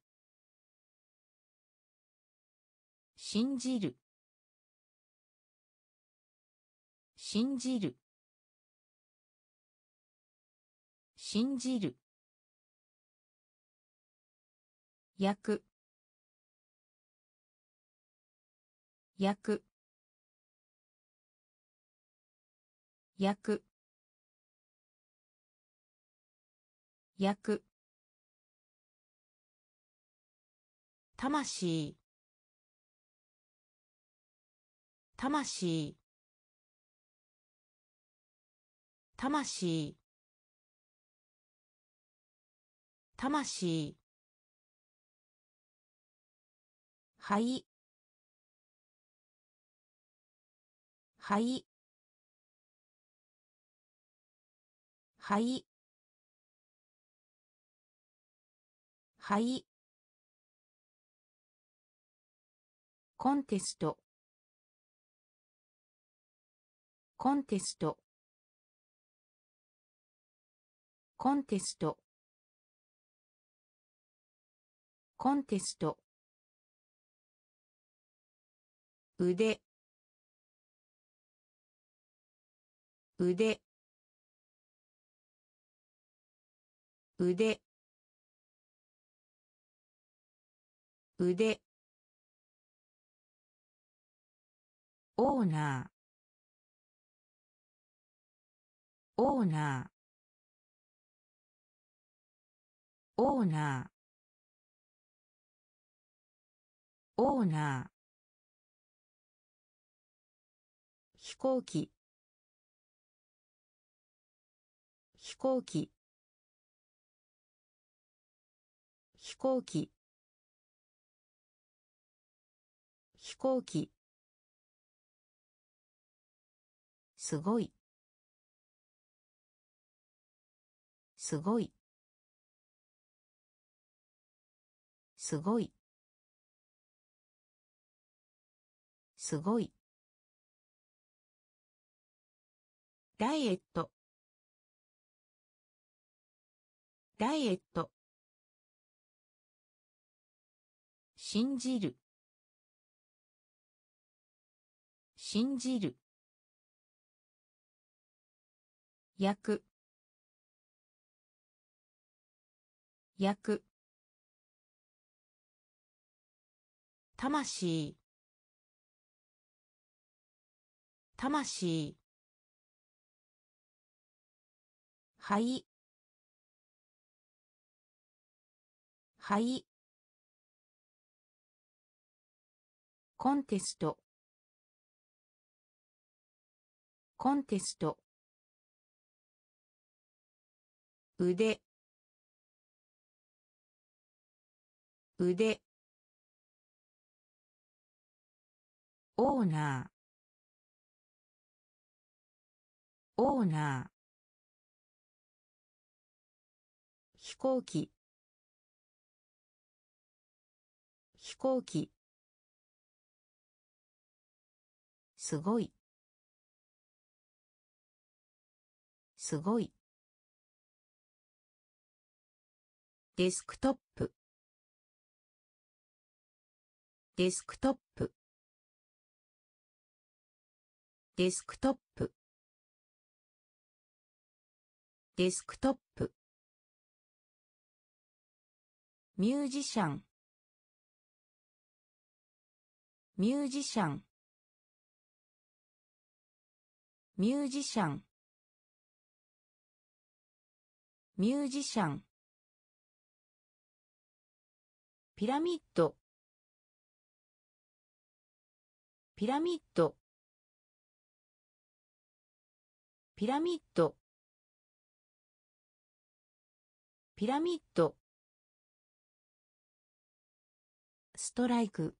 信じる。信じる。信じる。焼く焼く焼く焼く魂。魂。魂。魂。はい。はい。はい。はい。コンテスト。コンテスト。コンテスト。コンテスト。腕。腕。腕。腕。オーナー。オーナー。オーナー。オーナー。行機。飛行機。飛行機。飛行機。すごい。すごい。すごい。すごい。ダイエット。ダイエット。信じる。信じる。焼く。焼く。魂。魂。はい。コンテスト。コンテスト。腕。腕。オーナー。オーナー。行機。飛行機。すごい。すごい。デスクトップ。デスクトップ。デスクトップ。デスクトップ。ミュージシャン。ミュージシャン。ミュージシャン。ミュージシャン。ピラミッド。ピラミッド。ピラミッド。ピラミッド。ストライク。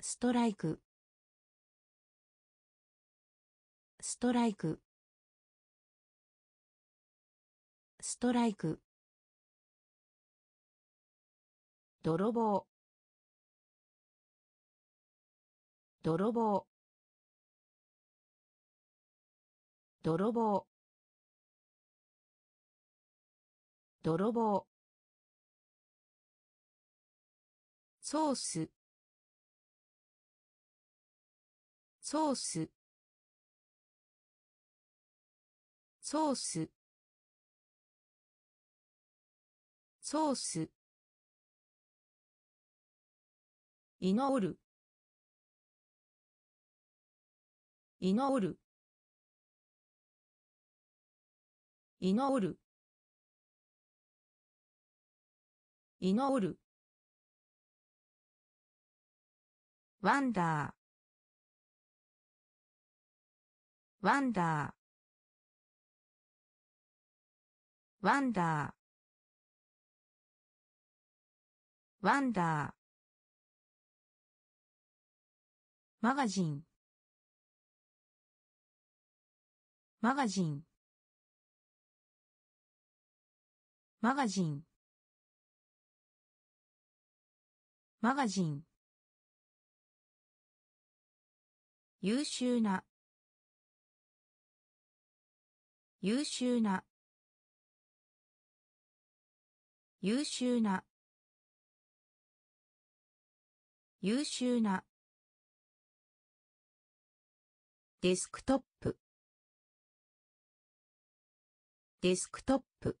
ストライク。ストライク。ストライク。泥棒。泥棒。泥棒。泥棒。ソース。ソース。ソース。ソース。祈る。祈る。祈る。祈る。ワンダー。ワンダー。ワンダー。ワンダー。マガジン。マガジン。マガジン。マガジン。優秀な。優秀な。優秀な。優秀な。デスクトップ。デスクトップ。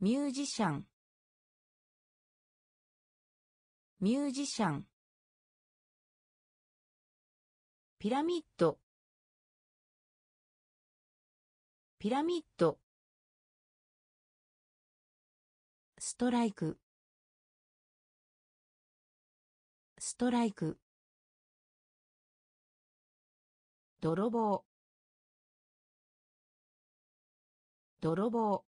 ミュージシャン。ミュージシャン。ピラミッド。ピラミッド。ストライク。ストライク。泥棒。泥棒。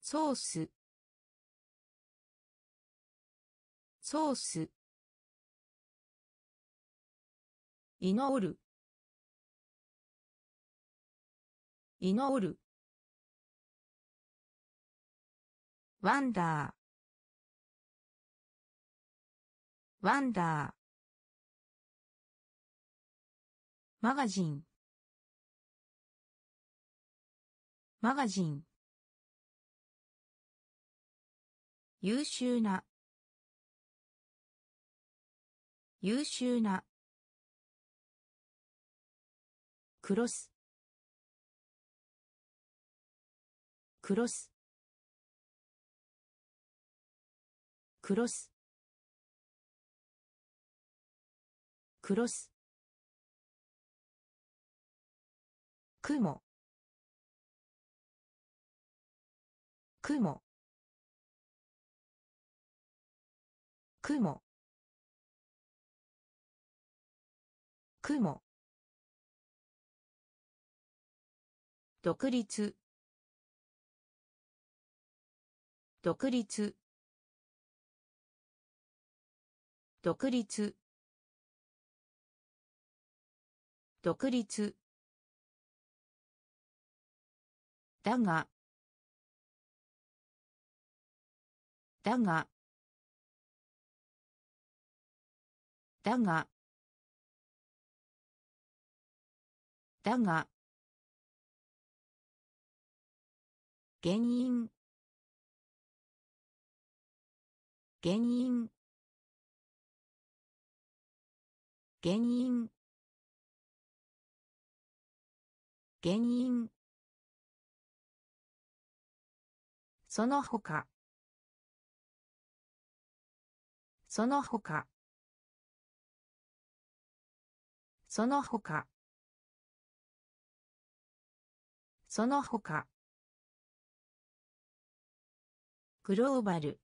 ソース。ソース。祈る。祈る。ワンダー。ワンダー。マガジン。マガジン。優秀な。優秀な。クロス。クロス。クロス。クロス。雲。雲。雲。雲。独立。独立。独立。独立。だが。だが。だが。だが。原因。原因。原因。原因。その他。その他。その他。その他。グローバル。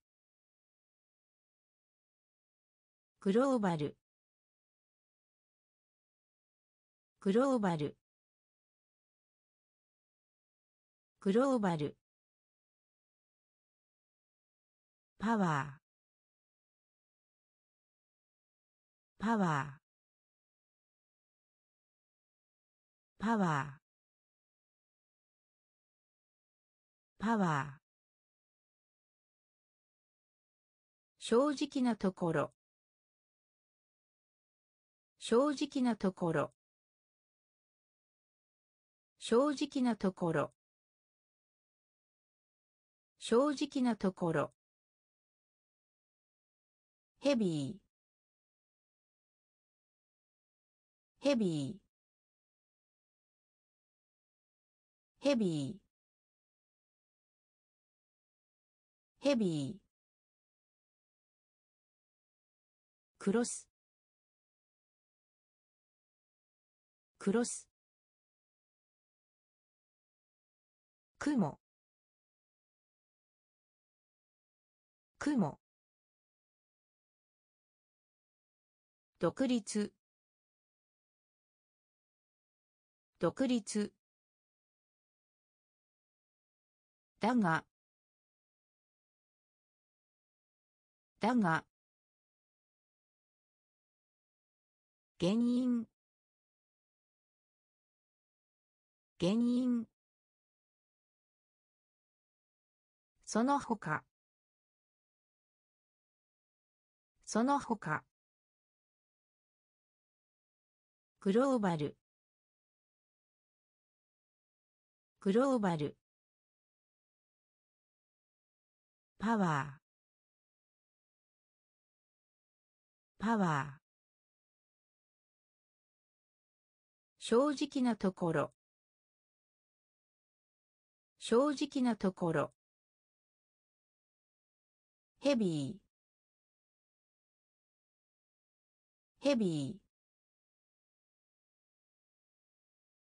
グローバル。グローバル。グローバル。パワー。パワー。パワー。パワー。正直なところ。正直なところ。正直なところ。正直なところ。ヘビー。ヘビー。ヘビー。ヘビー。クロス。クロス。雲雲独立。独立。だが。だが。原因。原因。その他。その他。グローバル。グローバル。パワー。パワー。正直なところ。正直なところ。ヘビー。ヘビー。